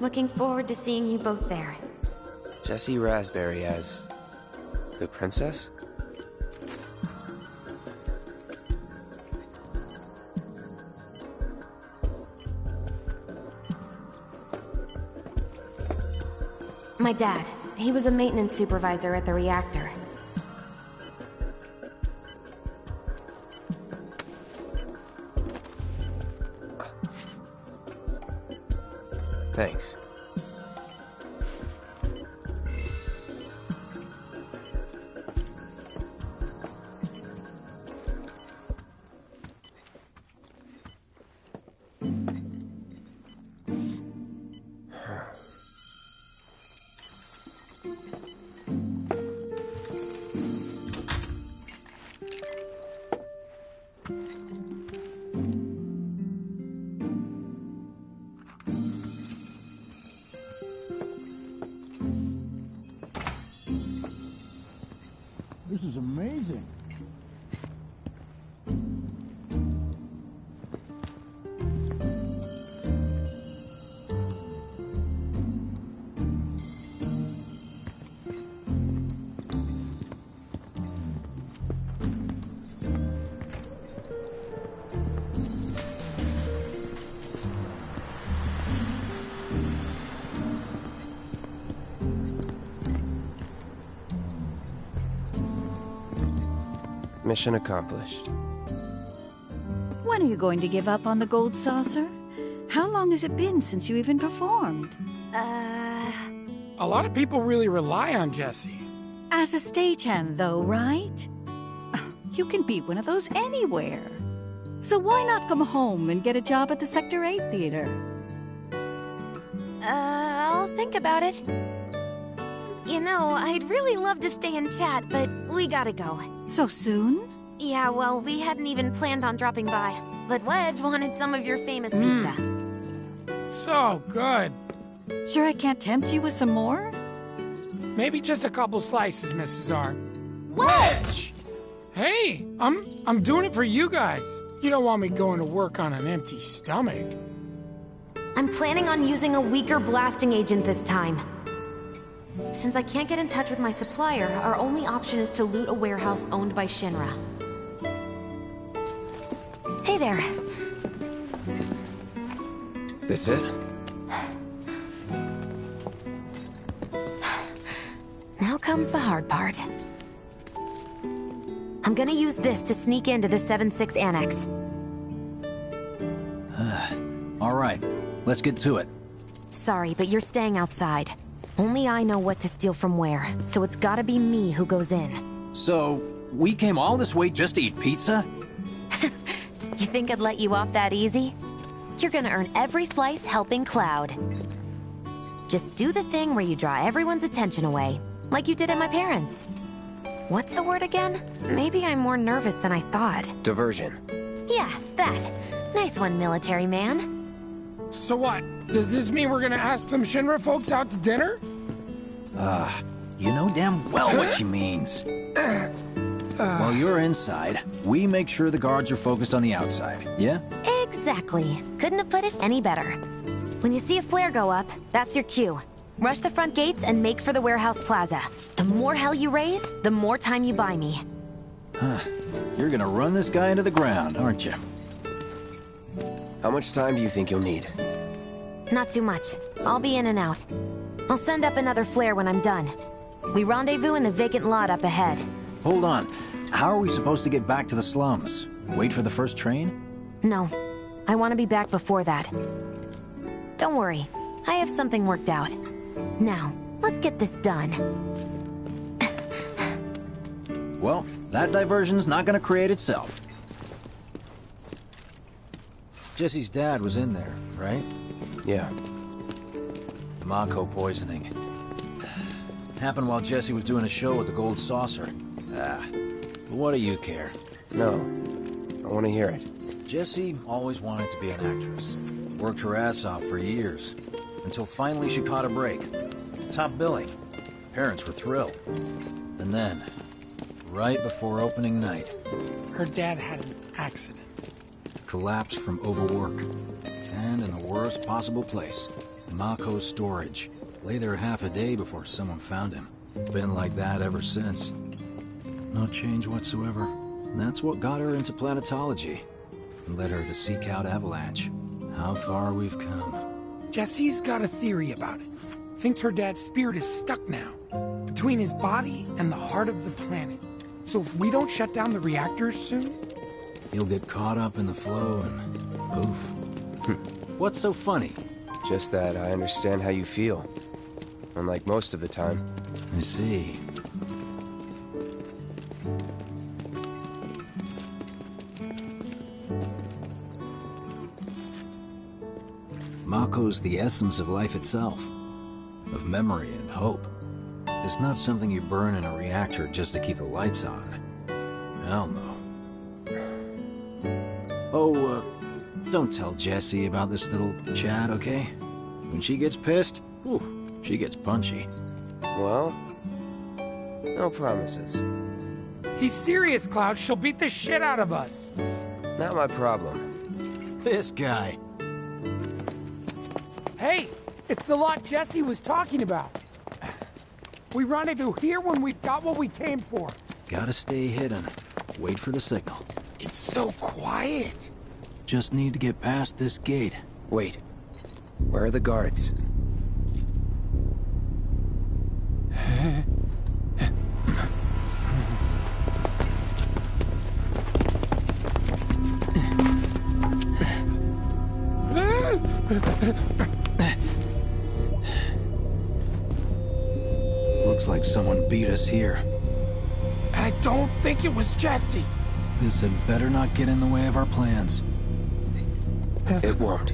Looking forward to seeing you both there. Jessie Rasberry as... the princess? My dad. He was a maintenance supervisor at the reactor. Mission accomplished. When are you going to give up on the gold saucer? How long has it been since you even performed? Uh... A lot of people really rely on Jessie. As a stagehand, though, right? (sighs) You can be one of those anywhere. So why not come home and get a job at the Sector 8 Theater? Uh, I'll think about it. You know, I'd really love to stay and chat, but we gotta go. So soon? Yeah, well, we hadn't even planned on dropping by. But Wedge wanted some of your famous Mm. pizza. So good. Sure I can't tempt you with some more? Maybe just a couple slices, Mrs. R. Wedge! Hey, I'm I'm doing it for you guys. You don't want me going to work on an empty stomach. I'm planning on using a weaker blasting agent this time. Since I can't get in touch with my supplier, our only option is to loot a warehouse owned by Shinra. Hey there. This it? Now comes the hard part. I'm gonna use this to sneak into the 7-6 annex. All right, let's get to it. Sorry, but you're staying outside. Only I know what to steal from where, so it's gotta be me who goes in. So, we came all this way just to eat pizza? (laughs) You think I'd let you off that easy? You're gonna earn every slice helping Cloud. Just do the thing where you draw everyone's attention away, like you did at my parents'. What's the word again? Maybe I'm more nervous than I thought. Diversion. Yeah, that. Nice one, military man. So what? Does this mean we're gonna ask some Shinra folks out to dinner? Ah, you know damn well what she means. (sighs) While you're inside, we make sure the guards are focused on the outside, yeah? Exactly. Couldn't have put it any better. When you see a flare go up, that's your cue. Rush the front gates and make for the warehouse plaza. The more hell you raise, the more time you buy me. Huh. You're gonna run this guy into the ground, aren't you? How much time do you think you'll need? Not too much. I'll be in and out. I'll send up another flare when I'm done. We rendezvous in the vacant lot up ahead. Hold on. How are we supposed to get back to the slums? Wait for the first train? No. I want to be back before that. Don't worry. I have something worked out. Now, let's get this done. Well, that diversion's not gonna create itself. Jessie's dad was in there, right? Yeah. The Mako poisoning. Happened while Jessie was doing a show at the Gold Saucer. Ah, but what do you care? No. I want to hear it. Jessie always wanted to be an actress. Worked her ass off for years. Until finally she caught a break. Top billing. Parents were thrilled. And then, right before opening night, Her dad had an accident. collapsed from overwork. And in the worst possible place, Mako's storage. Lay there half a day before someone found him. Been like that ever since. No change whatsoever. That's what got her into planetology. And led her to seek out Avalanche. How far we've come. Jessie's got a theory about it. Thinks her dad's spirit is stuck now, between his body and the heart of the planet. So if we don't shut down the reactors soon, He'll get caught up in the flow and poof. (laughs) What's so funny? Just that I understand how you feel. Unlike most of the time. I see. Mako's the essence of life itself, of memory and hope. It's not something you burn in a reactor just to keep the lights on. Hell no. Oh, uh, don't tell Jessie about this little chat, okay? When she gets pissed, whew, she gets punchy. Well, no promises. he's serious, Cloud. She'll beat the shit out of us. Not my problem. This guy. Hey, it's the lot Jessie was talking about. We rendezvous here when we've got what we came for. Gotta stay hidden. Wait for the signal. It's so quiet. Just need to get past this gate. Wait. Where are the guards? Looks like someone beat us here. And I don't think it was Jessie. This had better not get in the way of our plans. It won't.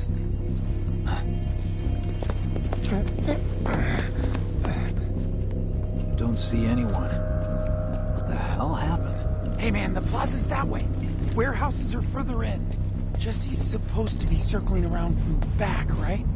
Don't see anyone. What the hell happened? Hey man, the plaza's that way. Warehouses are further in. Jessie's supposed to be circling around from the back, right?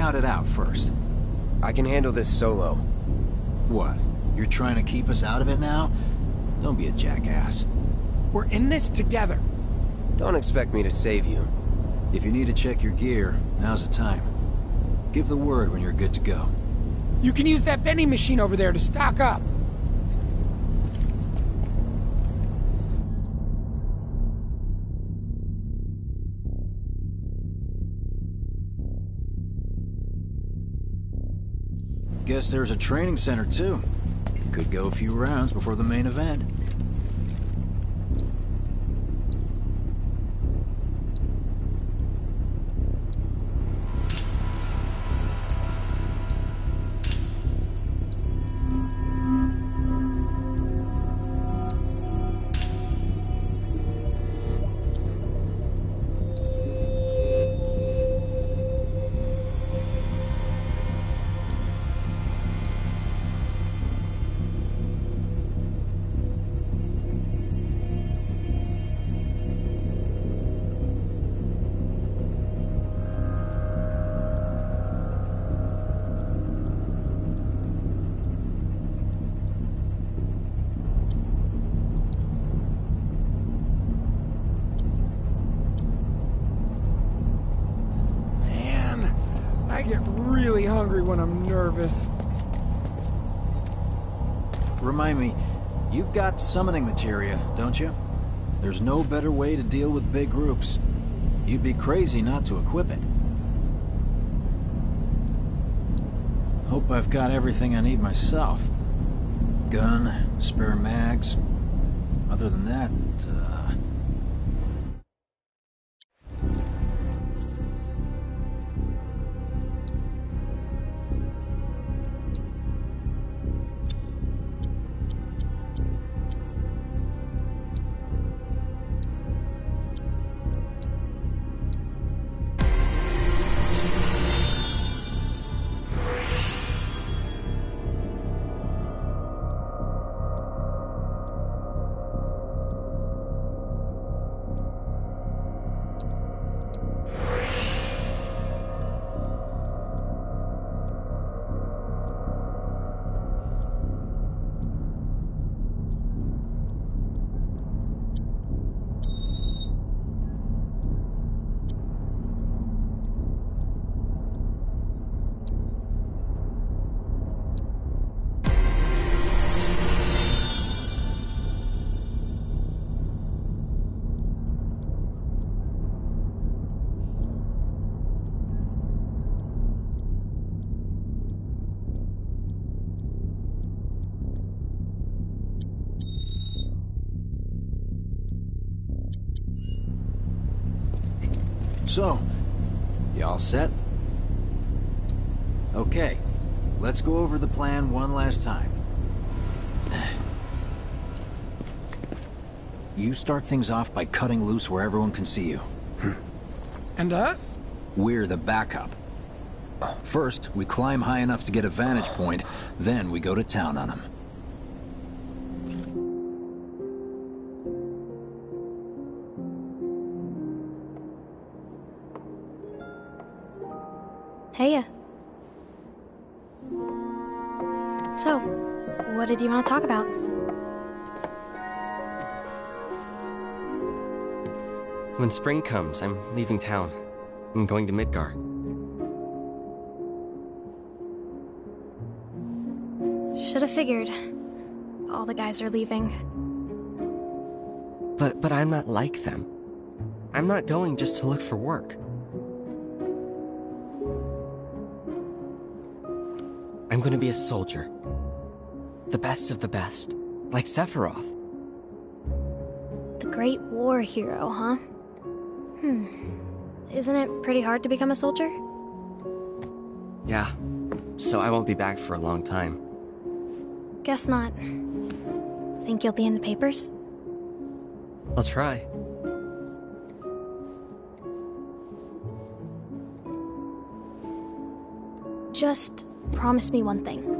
Scout it out first. I can handle this solo. What? You're trying to keep us out of it now? Don't be a jackass. We're in this together. Don't expect me to save you. If you need to check your gear, now's the time. Give the word when you're good to go. You can use that vending machine over there to stock up. There's a training center too. Could go a few rounds before the main event. Summoning materia, don't you? There's no better way to deal with big groups. You'd be crazy not to equip it. Hope I've got everything I need myself. Gun, spare mags. Other than that, uh... So, you all set? Okay, let's go over the plan one last time. (sighs) You start things off by cutting loose where everyone can see you. Hmm. And us? We're the backup. First, we climb high enough to get a vantage point, then we go to town on them. Talk about? When spring comes, I'm leaving town. I'm going to Midgar. Should have figured. All the guys are leaving. But but I'm not like them. I'm not going just to look for work. I'm going to be a soldier. The best of the best, like Sephiroth. The Great War hero, huh? Hmm. Isn't it pretty hard to become a soldier? Yeah. So I won't be back for a long time. Guess not. Think you'll be in the papers? I'll try. Just promise me one thing.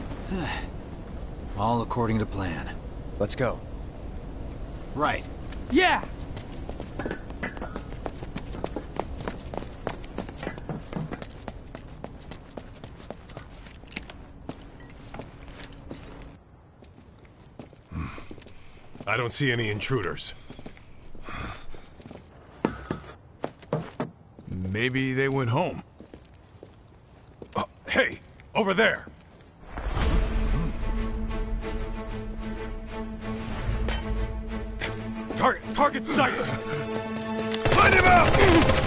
(sighs) All according to plan. Let's go. Right. Yeah! I don't see any intruders. Maybe they went home. Uh, hey, over there! Target sight! Find him out!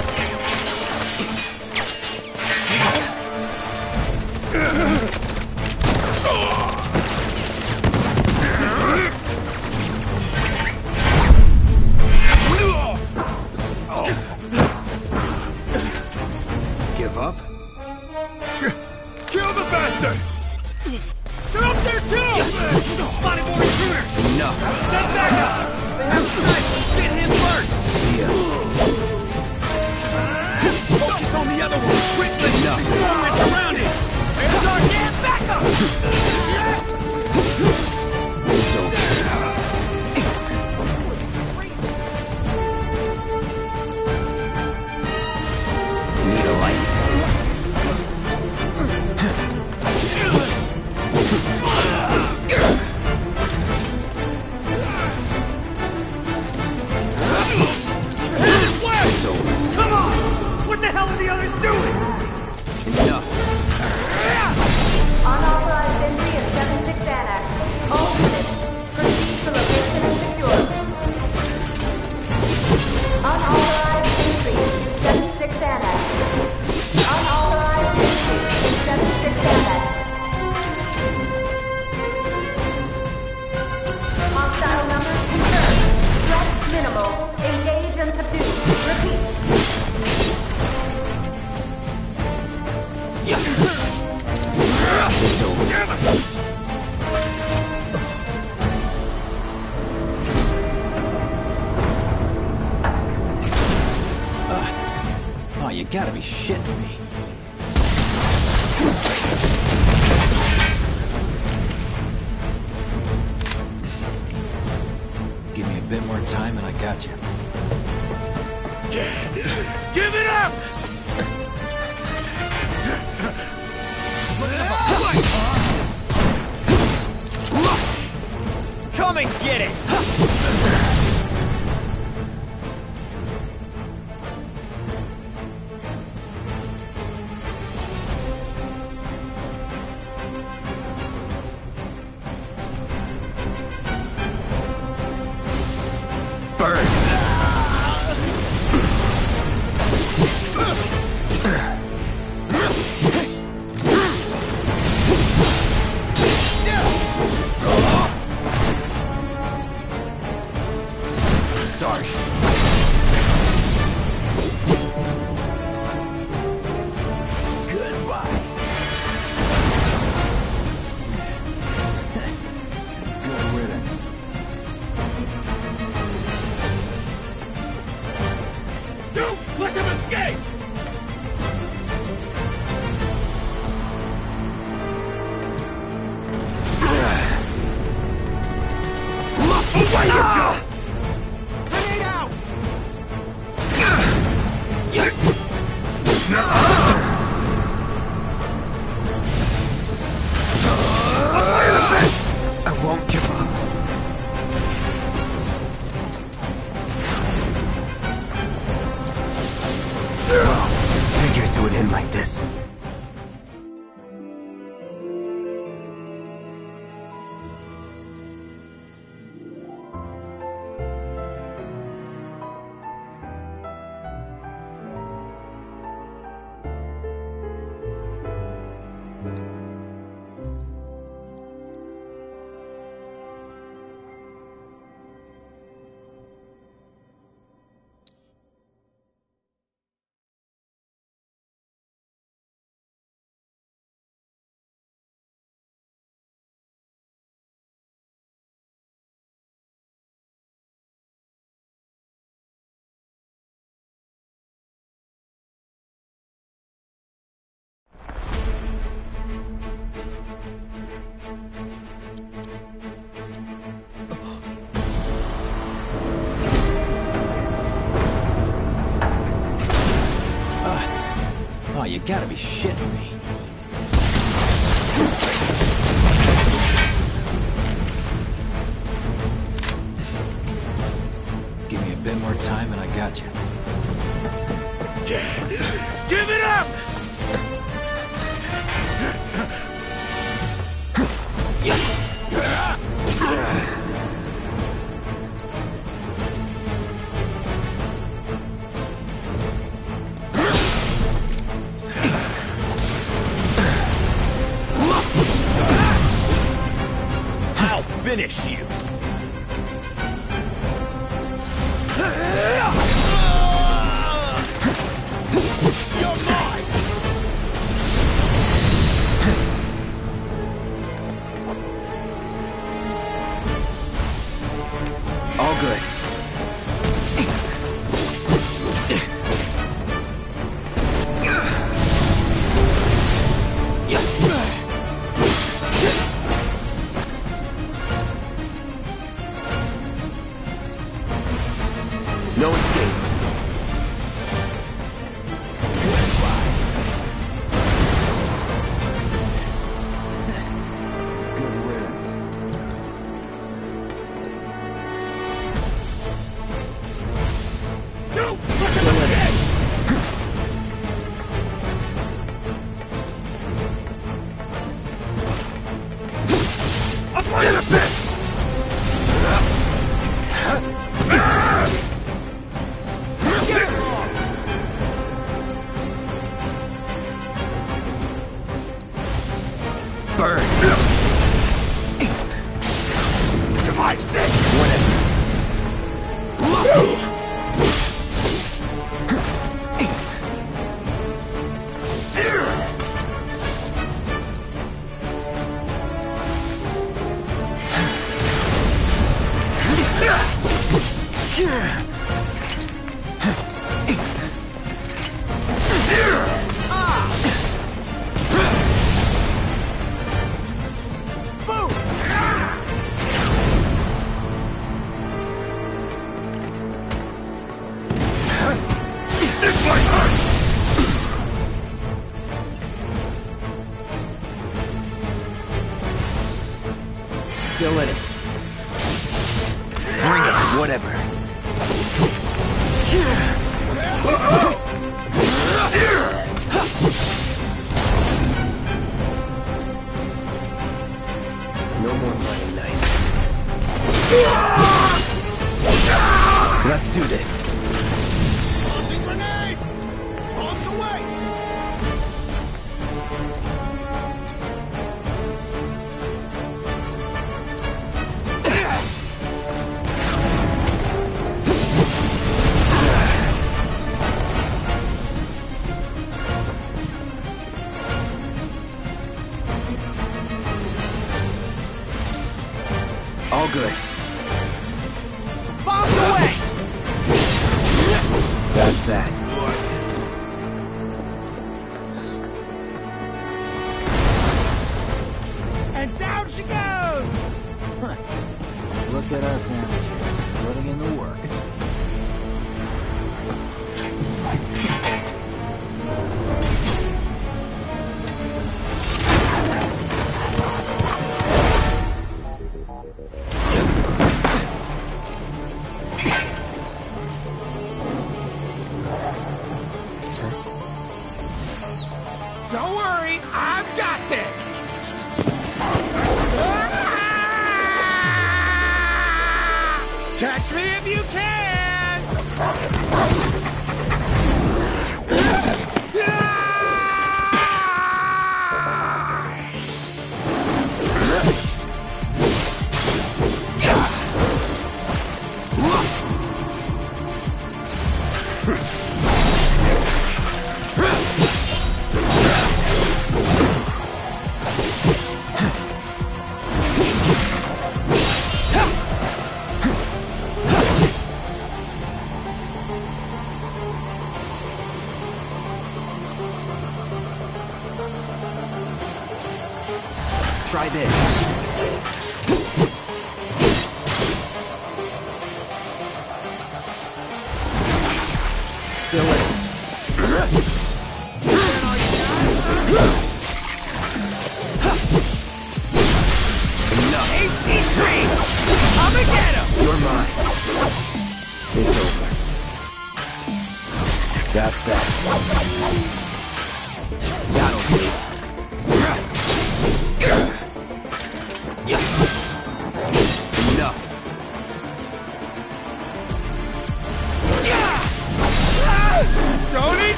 Gotta be shitting me.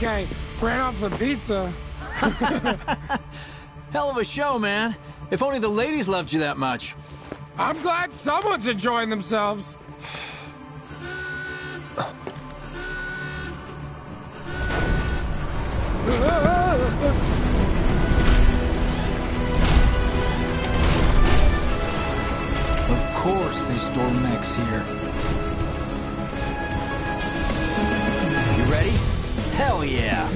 guy ran off the pizza. (laughs) Hell of a show, man. If only the ladies loved you that much. I'm glad someone's enjoying themselves. Of course they store mechs here.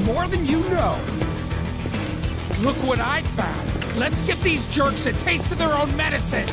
more than you know. Look what I found. Let's give these jerks a taste of their own medicine.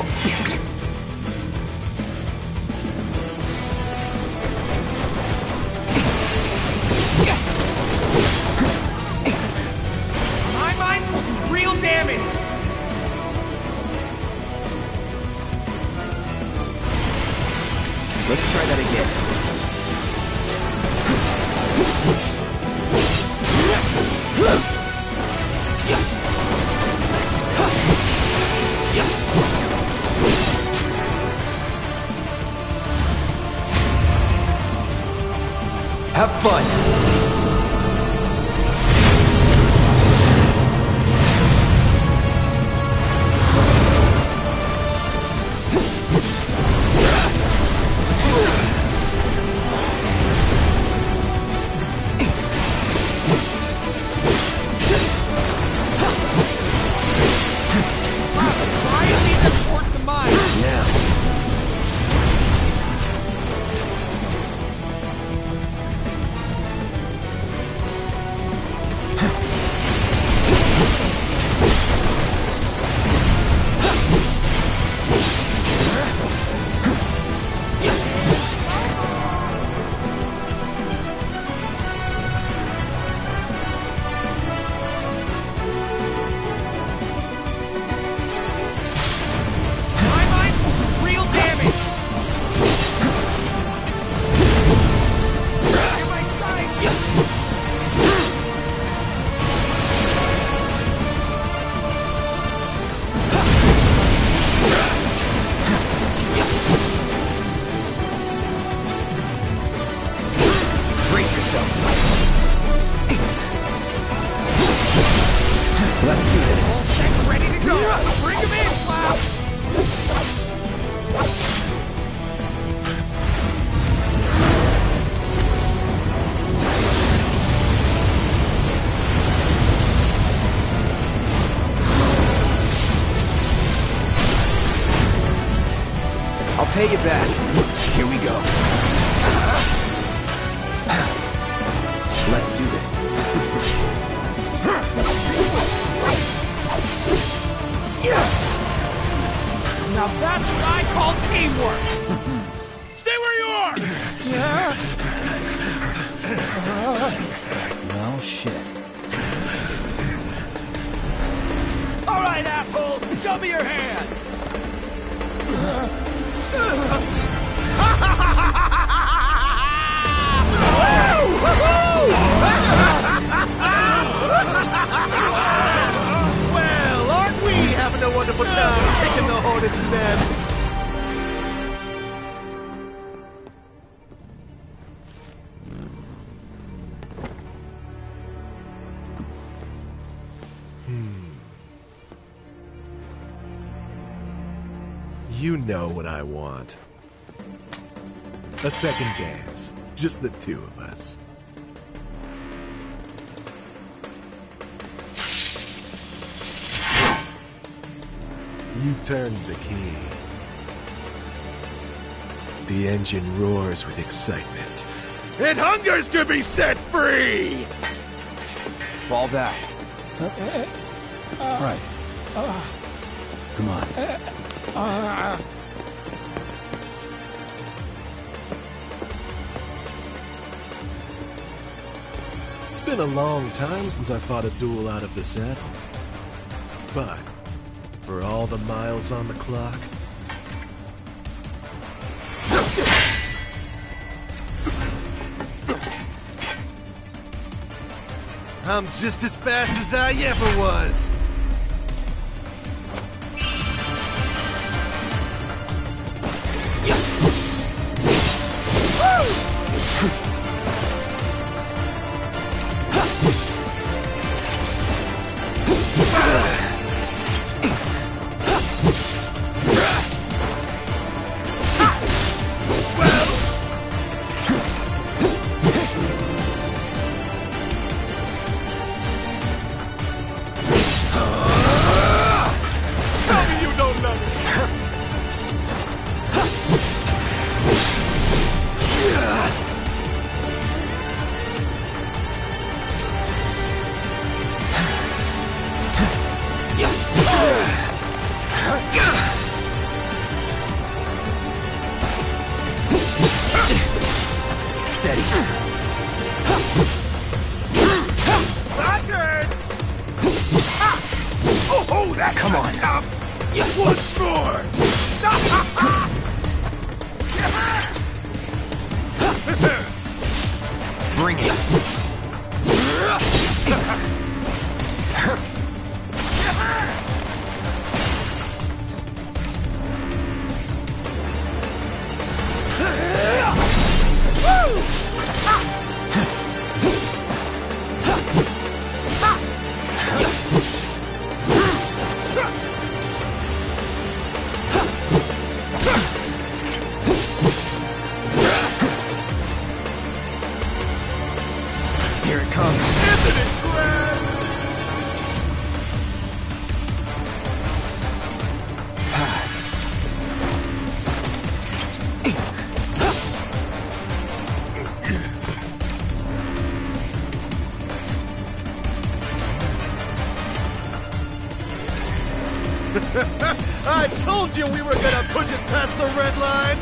Know what I want. A second dance. Just the two of us. You turned the key. The engine roars with excitement. It hungers to be set free! Fall back. Right. Long time since I fought a duel out of the saddle. But, for all the miles on the clock, I'm just as fast as I ever was. Told you we were gonna push it past the red line!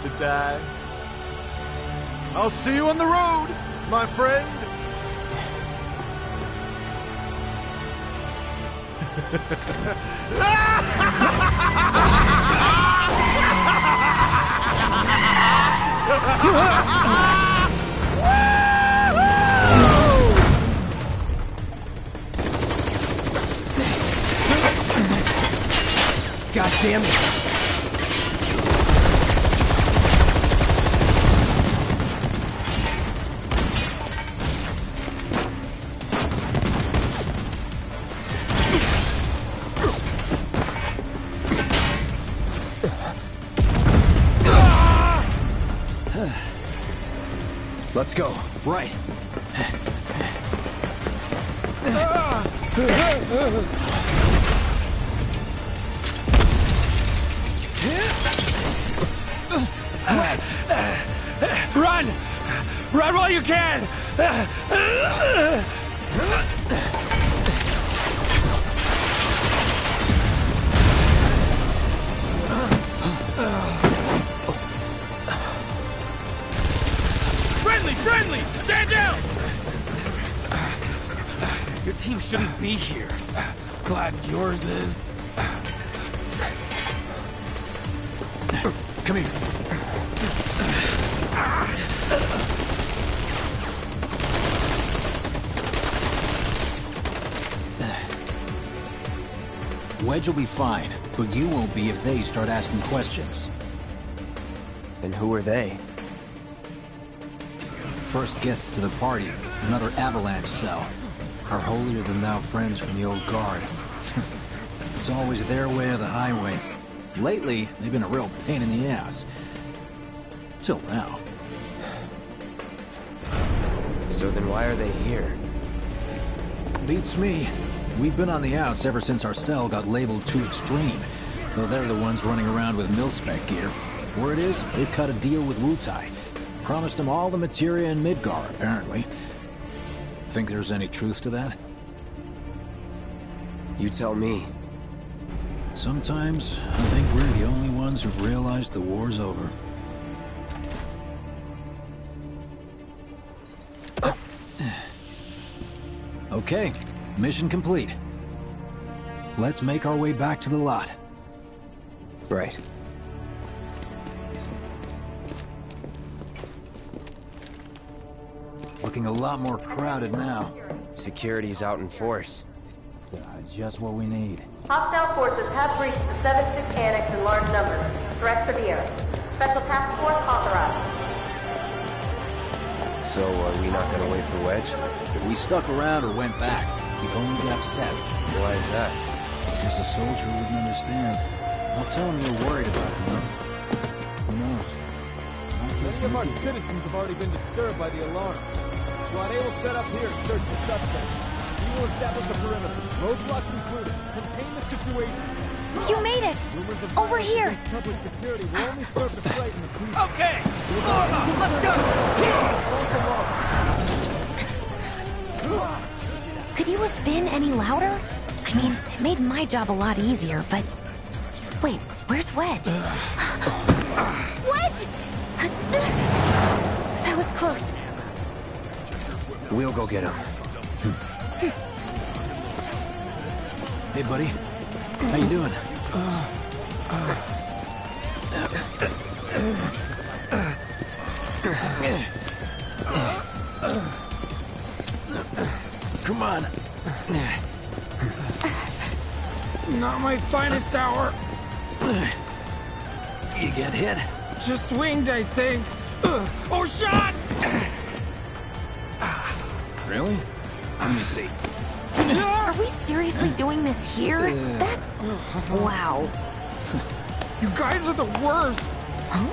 To die. I'll see you on the road, my friend. Right. Run! Run while you can! Friendly, friendly! Stand down! Your team shouldn't be here. Glad yours is. Come here. Wedge will be fine, but you won't be if they start asking questions. And who are they? First guests to the party, another avalanche cell. Our holier-than-thou friends from the old guard. (laughs) it's always their way or the highway. Lately, they've been a real pain in the ass. Till now. So then why are they here? Beats me. We've been on the outs ever since our cell got labeled too extreme. Though they're the ones running around with mil-spec gear. Word is, they've cut a deal with Wutai. Promised him all the materia in Midgar, apparently. Think there's any truth to that? You tell me. Sometimes, I think we're the only ones who've realized the war's over. (coughs) Okay, mission complete. Let's make our way back to the lot. Right. Looking a lot more crowded now. Security's out in force. Uh, just what we need. Hostile forces have breached the 7-6 annex in large numbers. Threat severe. Special task force authorized. So are we not gonna wait for Wedge? If we stuck around or went back, we'd only get upset. Why is that? Because a soldier wouldn't understand. I'll tell him you're worried about him, though. Who knows? Many of our citizens have already been disturbed by the alarm. Squad A will set up here and search for suspects. We will establish a perimeter, roadblocks included. Contain the situation. You made it! Over here! Public security will only serve to frighten the police. Okay! Form up! Let's go! Could you have been any louder? I mean, it made my job a lot easier, but... Wait, where's Wedge? (sighs) Wedge! That was close. We'll go get him. Hmm. Hey, buddy. How you doing? Come on. Not my finest hour. You get hit? Just swinged, I think. Ugh. Oh, shot! Really? Let me see. Are we seriously doing this here? That's... Uh-huh. Wow. (laughs) You guys are the worst. Huh?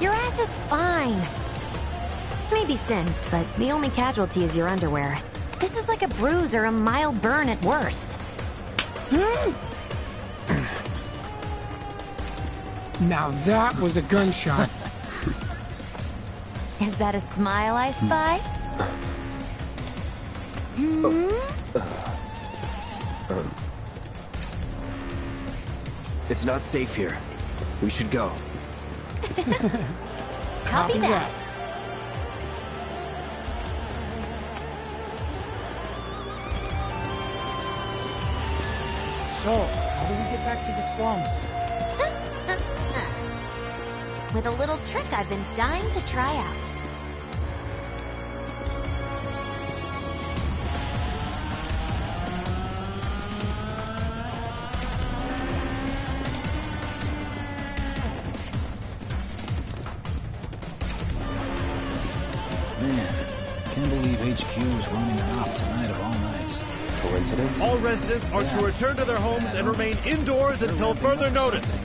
Your ass is fine. Maybe singed, but the only casualty is your underwear. This is like a bruise or a mild burn at worst. Now that was a gunshot. Is that a smile I spy? Hmm? Um, it's not safe here. We should go. (laughs) Copy that. So, how do we get back to the slums? (laughs) With a little trick I've been dying to try out. Man, can't believe HQ is running off tonight of all nights. Coincidence? All residents are to return to their homes and remain indoors until further notice.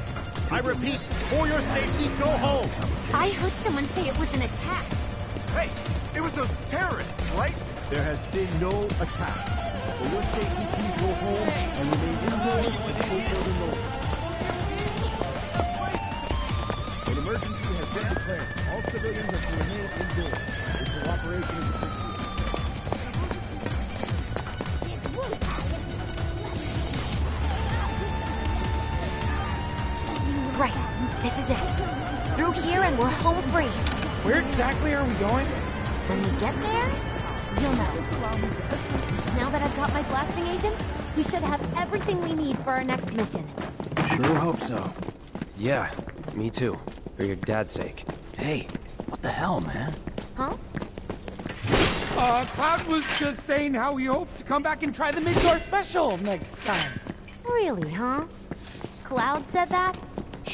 I repeat, for your safety, go home. I heard someone say it was an attack. Hey, it was those terrorists, right? There has been no attack. For your safety, please go home and remain indoors until further notice. An emergency has been declared. All civilians are to remain indoors. This whole operation is Right, this is it. Through here and we're home free. Where exactly are we going? When we get there, you'll know. Now that I've got my blasting agent, we should have everything we need for our next mission. Sure hope so. Yeah, me too. For your dad's sake. Hey, what the hell, man? Huh? Uh, Cloud was just saying how he hopes to come back and try the Midgar special next time. Really, huh? Cloud said that?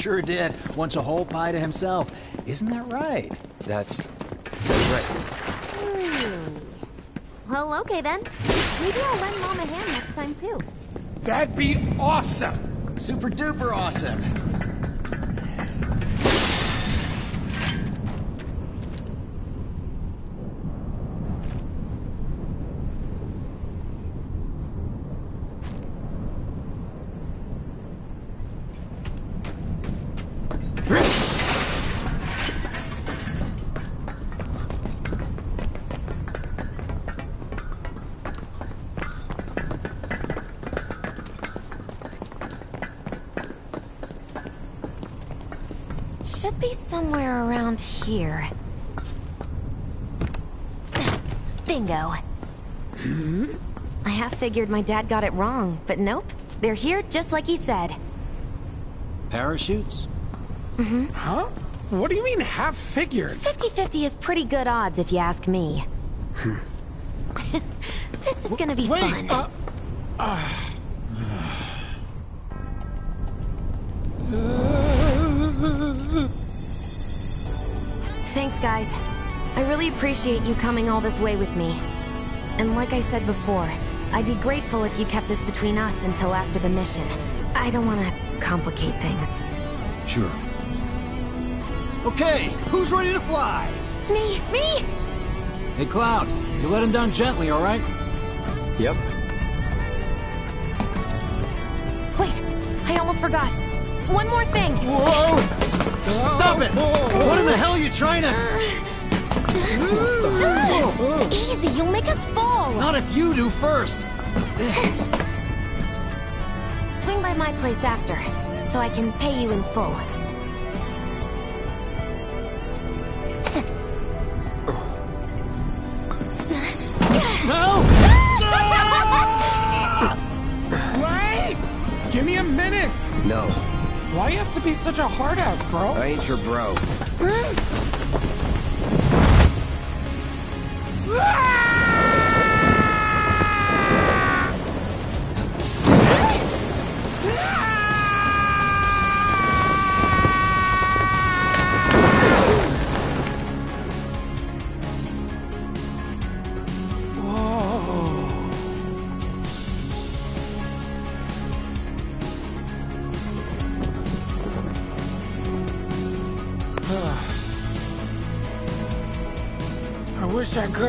Sure did. Wants a whole pie to himself. Isn't that right? That's... that's right. Hmm. Well, okay then. Maybe I'll lend Mom a hand next time too. That'd be awesome. Super duper awesome. Bingo. I half figured my dad got it wrong, but nope. They're here just like he said. Parachutes? Mm-hmm. Huh? What do you mean half figured? 50-50 is pretty good odds if you ask me. (laughs) this is gonna be Wait, fun. uh, uh, appreciate you coming all this way with me. And like I said before, I'd be grateful if you kept this between us until after the mission. I don't want to complicate things. Sure. Okay, who's ready to fly? Me! Me! Hey, Cloud, you let him down gently, all right? Yep. Wait, I almost forgot. One more thing. Whoa! Stop it! What in the hell are you trying to... Uh, Mm. Easy, you'll make us fall. Not if you do first. Swing by my place after, so I can pay you in full. No! Wait! Give me a minute! No, Why you have to be such a hard ass, bro? I ain't your bro.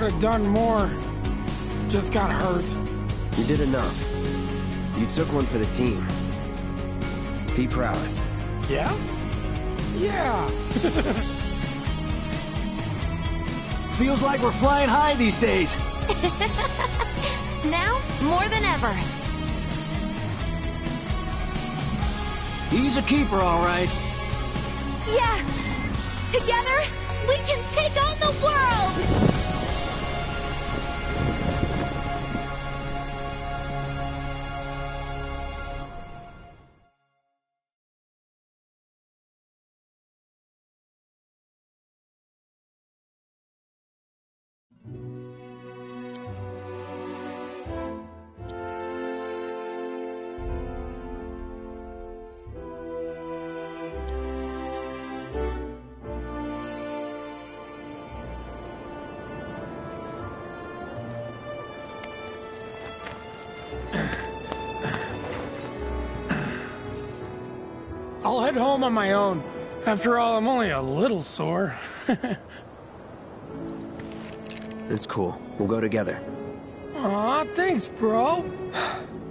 Could have done more. Just got hurt. You did enough. You took one for the team. Be proud. Yeah? Yeah. (laughs) Feels like we're flying high these days. (laughs) Now, more than ever. He's a keeper, all right. Yeah! Together, head home on my own. After all, I'm only a little sore. (laughs) It's cool. We'll go together. Aw, thanks, bro.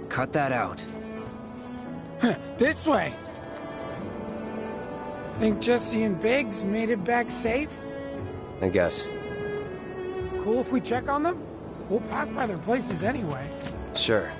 Cut that out. (laughs) this way. Think Jessie and Biggs made it back safe? I guess. Cool if we check on them? We'll pass by their places anyway. Sure.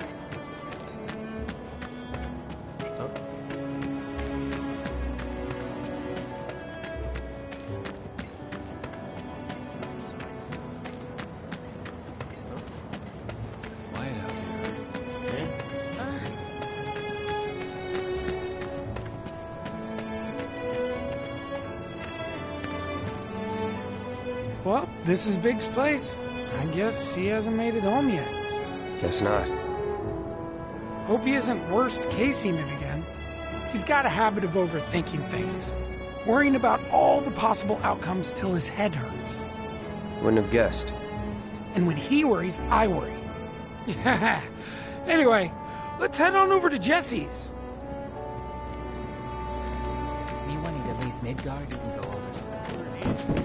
This is Biggs' place. I guess he hasn't made it home yet. Guess not. Hope he isn't worst casing it again. He's got a habit of overthinking things, worrying about all the possible outcomes till his head hurts. Wouldn't have guessed. And when he worries, I worry. (laughs) anyway, let's head on over to Jessie's. Me wanting to leave Midgar and go over some.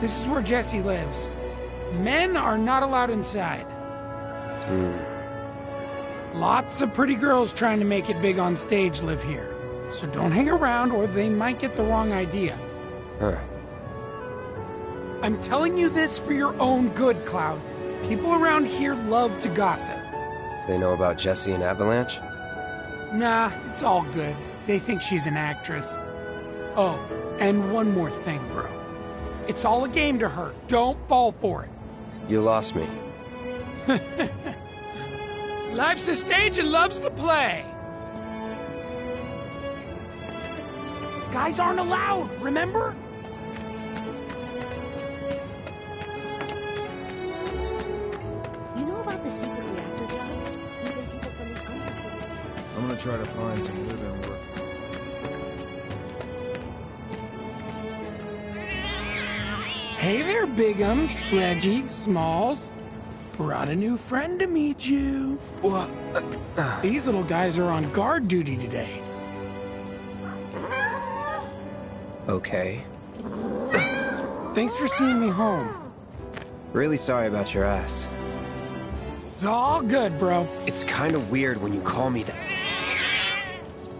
This is where Jessie lives. Men are not allowed inside. Hmm. Lots of pretty girls trying to make it big on stage live here. So don't hang around or they might get the wrong idea. Huh. I'm telling you this for your own good, Cloud. People around here love to gossip. They know about Jessie and Avalanche? Nah, it's all good. They think she's an actress. Oh, and one more thing, bro. It's all a game to her. Don't fall for it. You lost me. (laughs) Life's a stage and love's the play. Guys aren't allowed, remember? You know about the secret reactor jobs? Even people from the underworld. I'm gonna try to find some live-in work. Hey there, Bigums, Reggie, Smalls. Brought a new friend to meet you. These little guys are on guard duty today. Okay. Thanks for seeing me home. Really sorry about your ass. It's all good, bro. It's kind of weird when you call me that.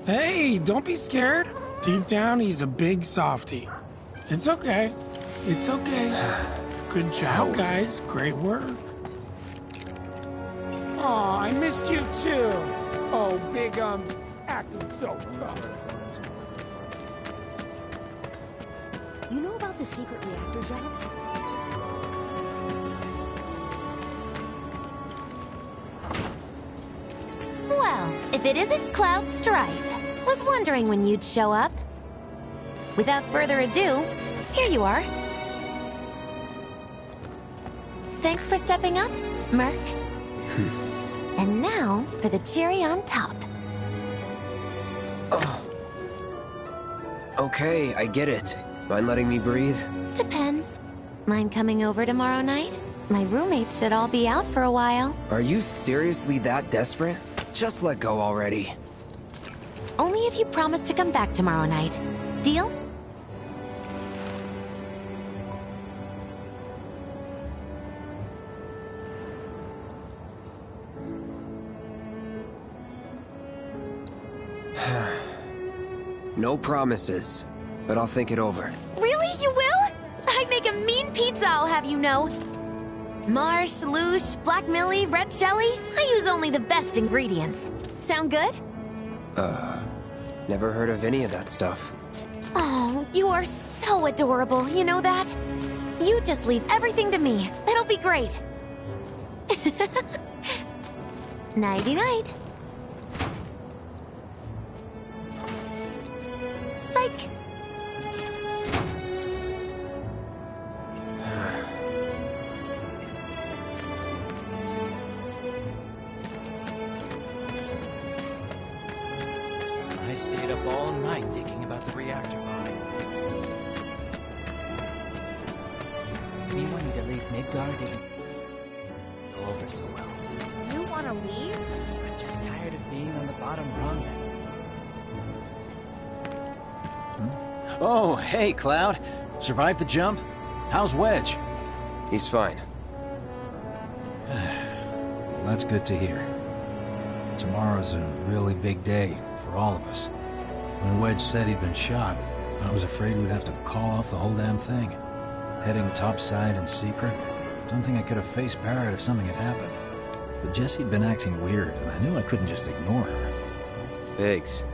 Hey, don't be scared. Deep down, he's a big softy. It's okay. It's okay. Good job, guys. Great work. Aw, I missed you too. Oh, Big Um's acting so tough. You know about the secret reactor jobs? Well, if it isn't Cloud Strife. Was wondering when you'd show up. Without further ado, here you are. Thanks for stepping up, Merc. Hmm. and now for the cherry on top. Oh. Okay, I get it. Mind letting me breathe? Depends. Mind coming over tomorrow night? My roommates should all be out for a while. Are you seriously that desperate? Just let go already. Only if you promise to come back tomorrow night. Deal? No promises, but I'll think it over. Really? You will? I'd make a mean pizza, I'll have you know. Marsh, Loosh, Black Millie, Red Shelly, I use only the best ingredients. Sound good? Uh, never heard of any of that stuff. Oh, you are so adorable, you know that? You just leave everything to me. It'll be great. (laughs) Nighty-night. Psych! Hey, Cloud. Survived the jump? How's Wedge? He's fine. (sighs) That's good to hear. Tomorrow's a really big day for all of us. When Wedge said he'd been shot, I was afraid we'd have to call off the whole damn thing. Heading topside in secret, don't think I could have faced Barret if something had happened. But Jessie'd been acting weird, and I knew I couldn't just ignore her. Biggs.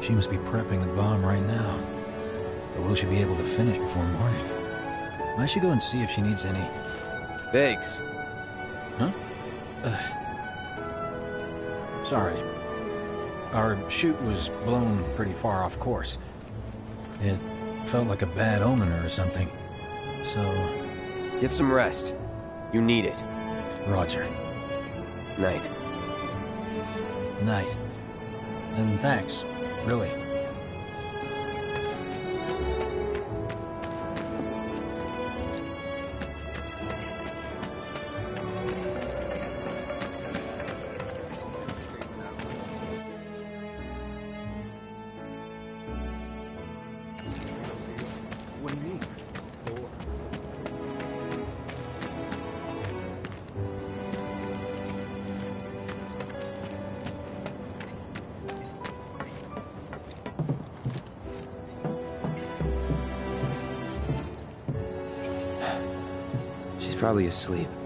She must be prepping the bomb right now. But will she be able to finish before morning? I should go and see if she needs any... Biggs. Huh? Uh, sorry. Our chute was blown pretty far off course. It felt like a bad omen or something. So... Get some rest. You need it. Roger. Night. Night. And thanks, really. Probably asleep.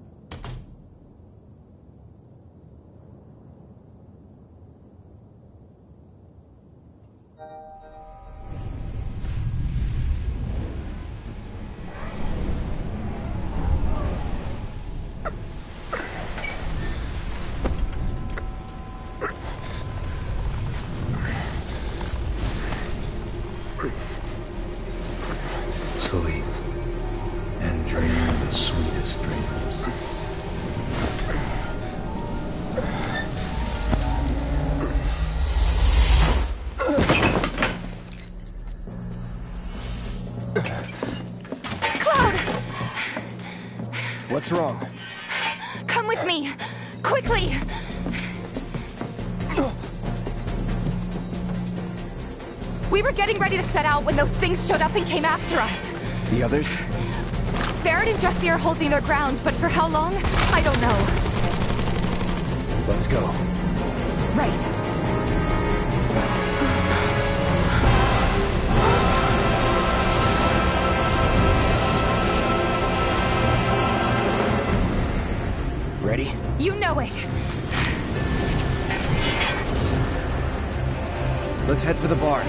Set out when those things showed up and came after us. The others? Barret and Jessie are holding their ground, but for how long? I don't know. Let's go. Right. Ready? You know it. Let's head for the barn.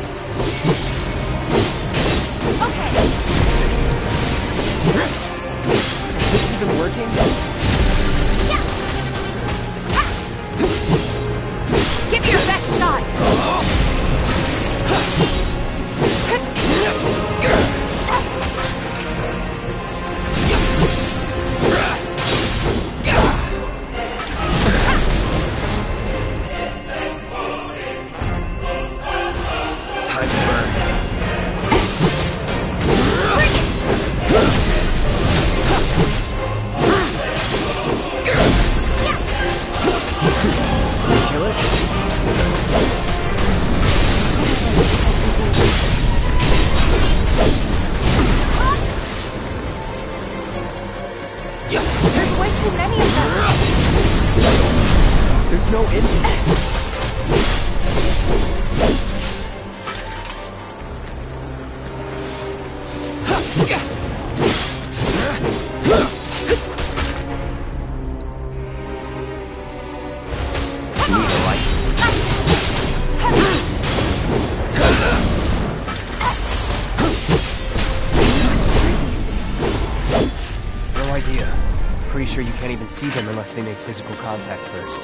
They make physical contact first.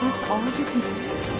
That's all you can do.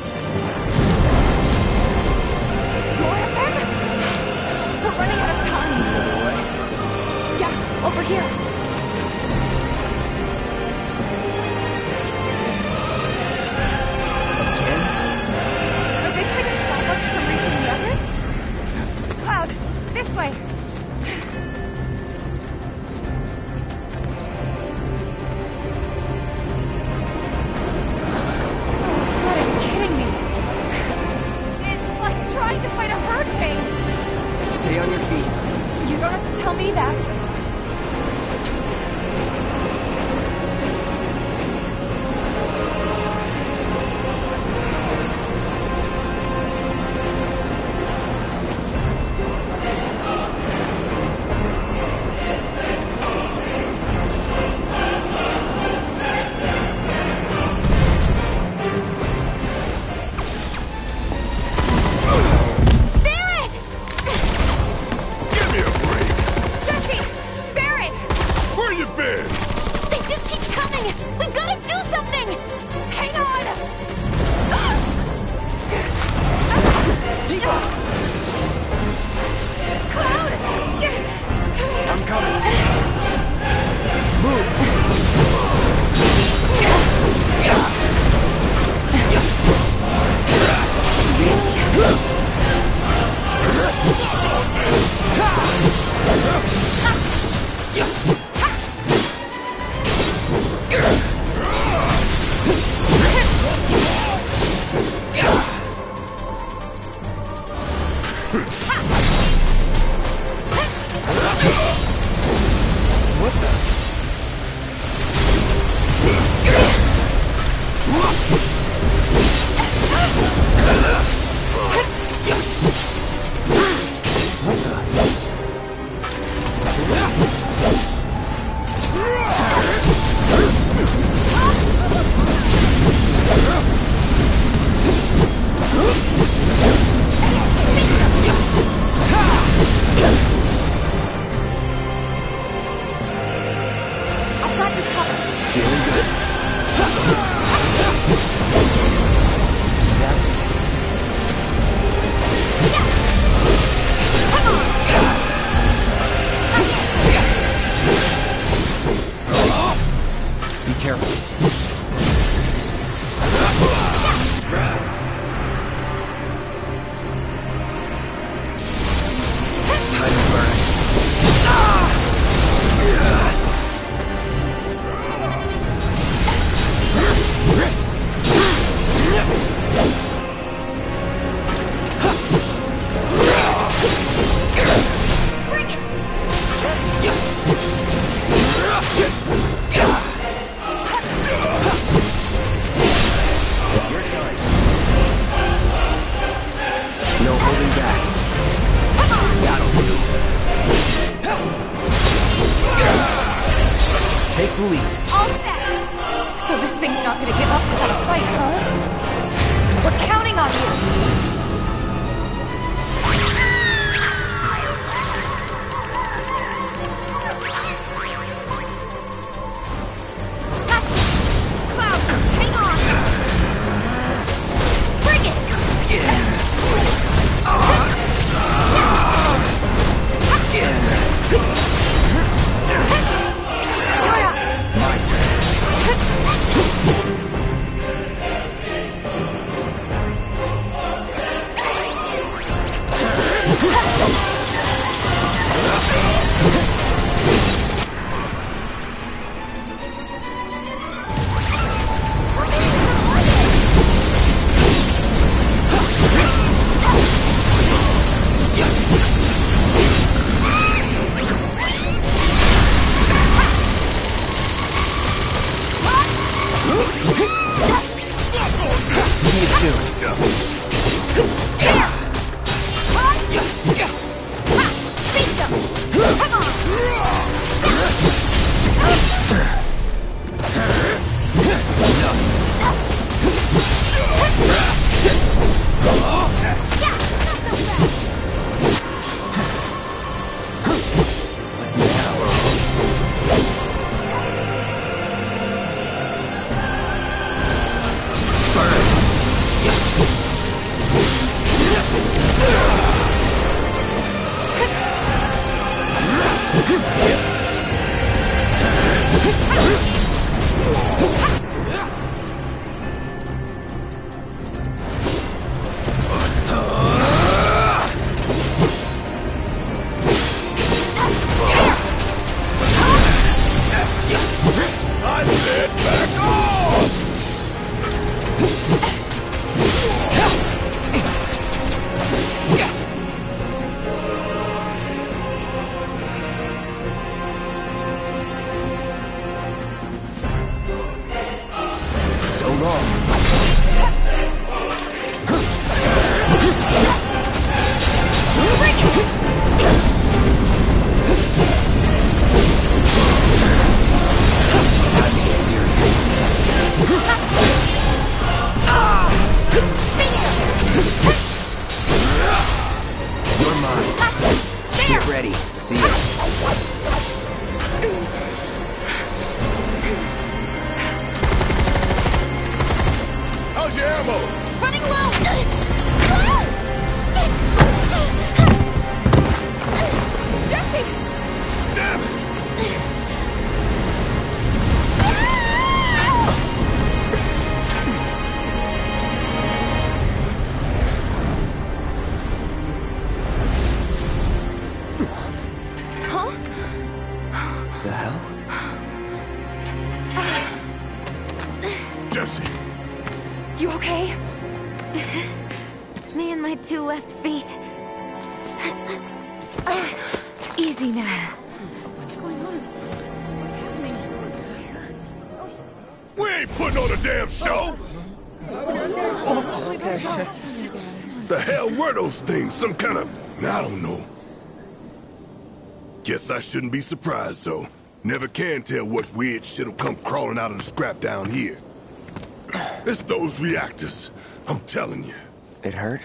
Were those things? Some kind of... I don't know. Guess I shouldn't be surprised, though. Never can tell what weird shit'll come crawling out of the scrap down here. It's those reactors. I'm telling you. It hurt?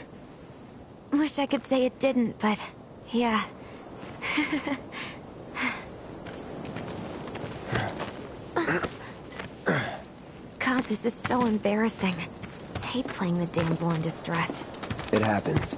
Wish I could say it didn't, but yeah. God, this is so embarrassing. I hate playing the damsel in distress. It happens.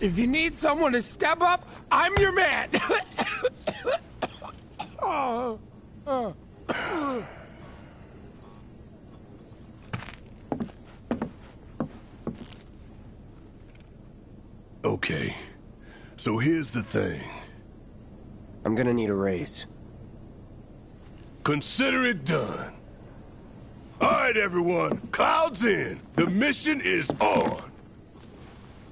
If you need someone to step up, I'm your man. oh. (coughs) Oh. Okay. So here's the thing. I'm gonna need a raise. Consider it done. All right, everyone. Clouds in. The mission is on.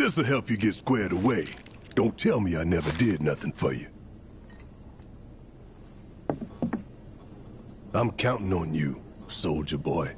This'll help you get squared away. Don't tell me I never did nothing for you. I'm counting on you, soldier boy.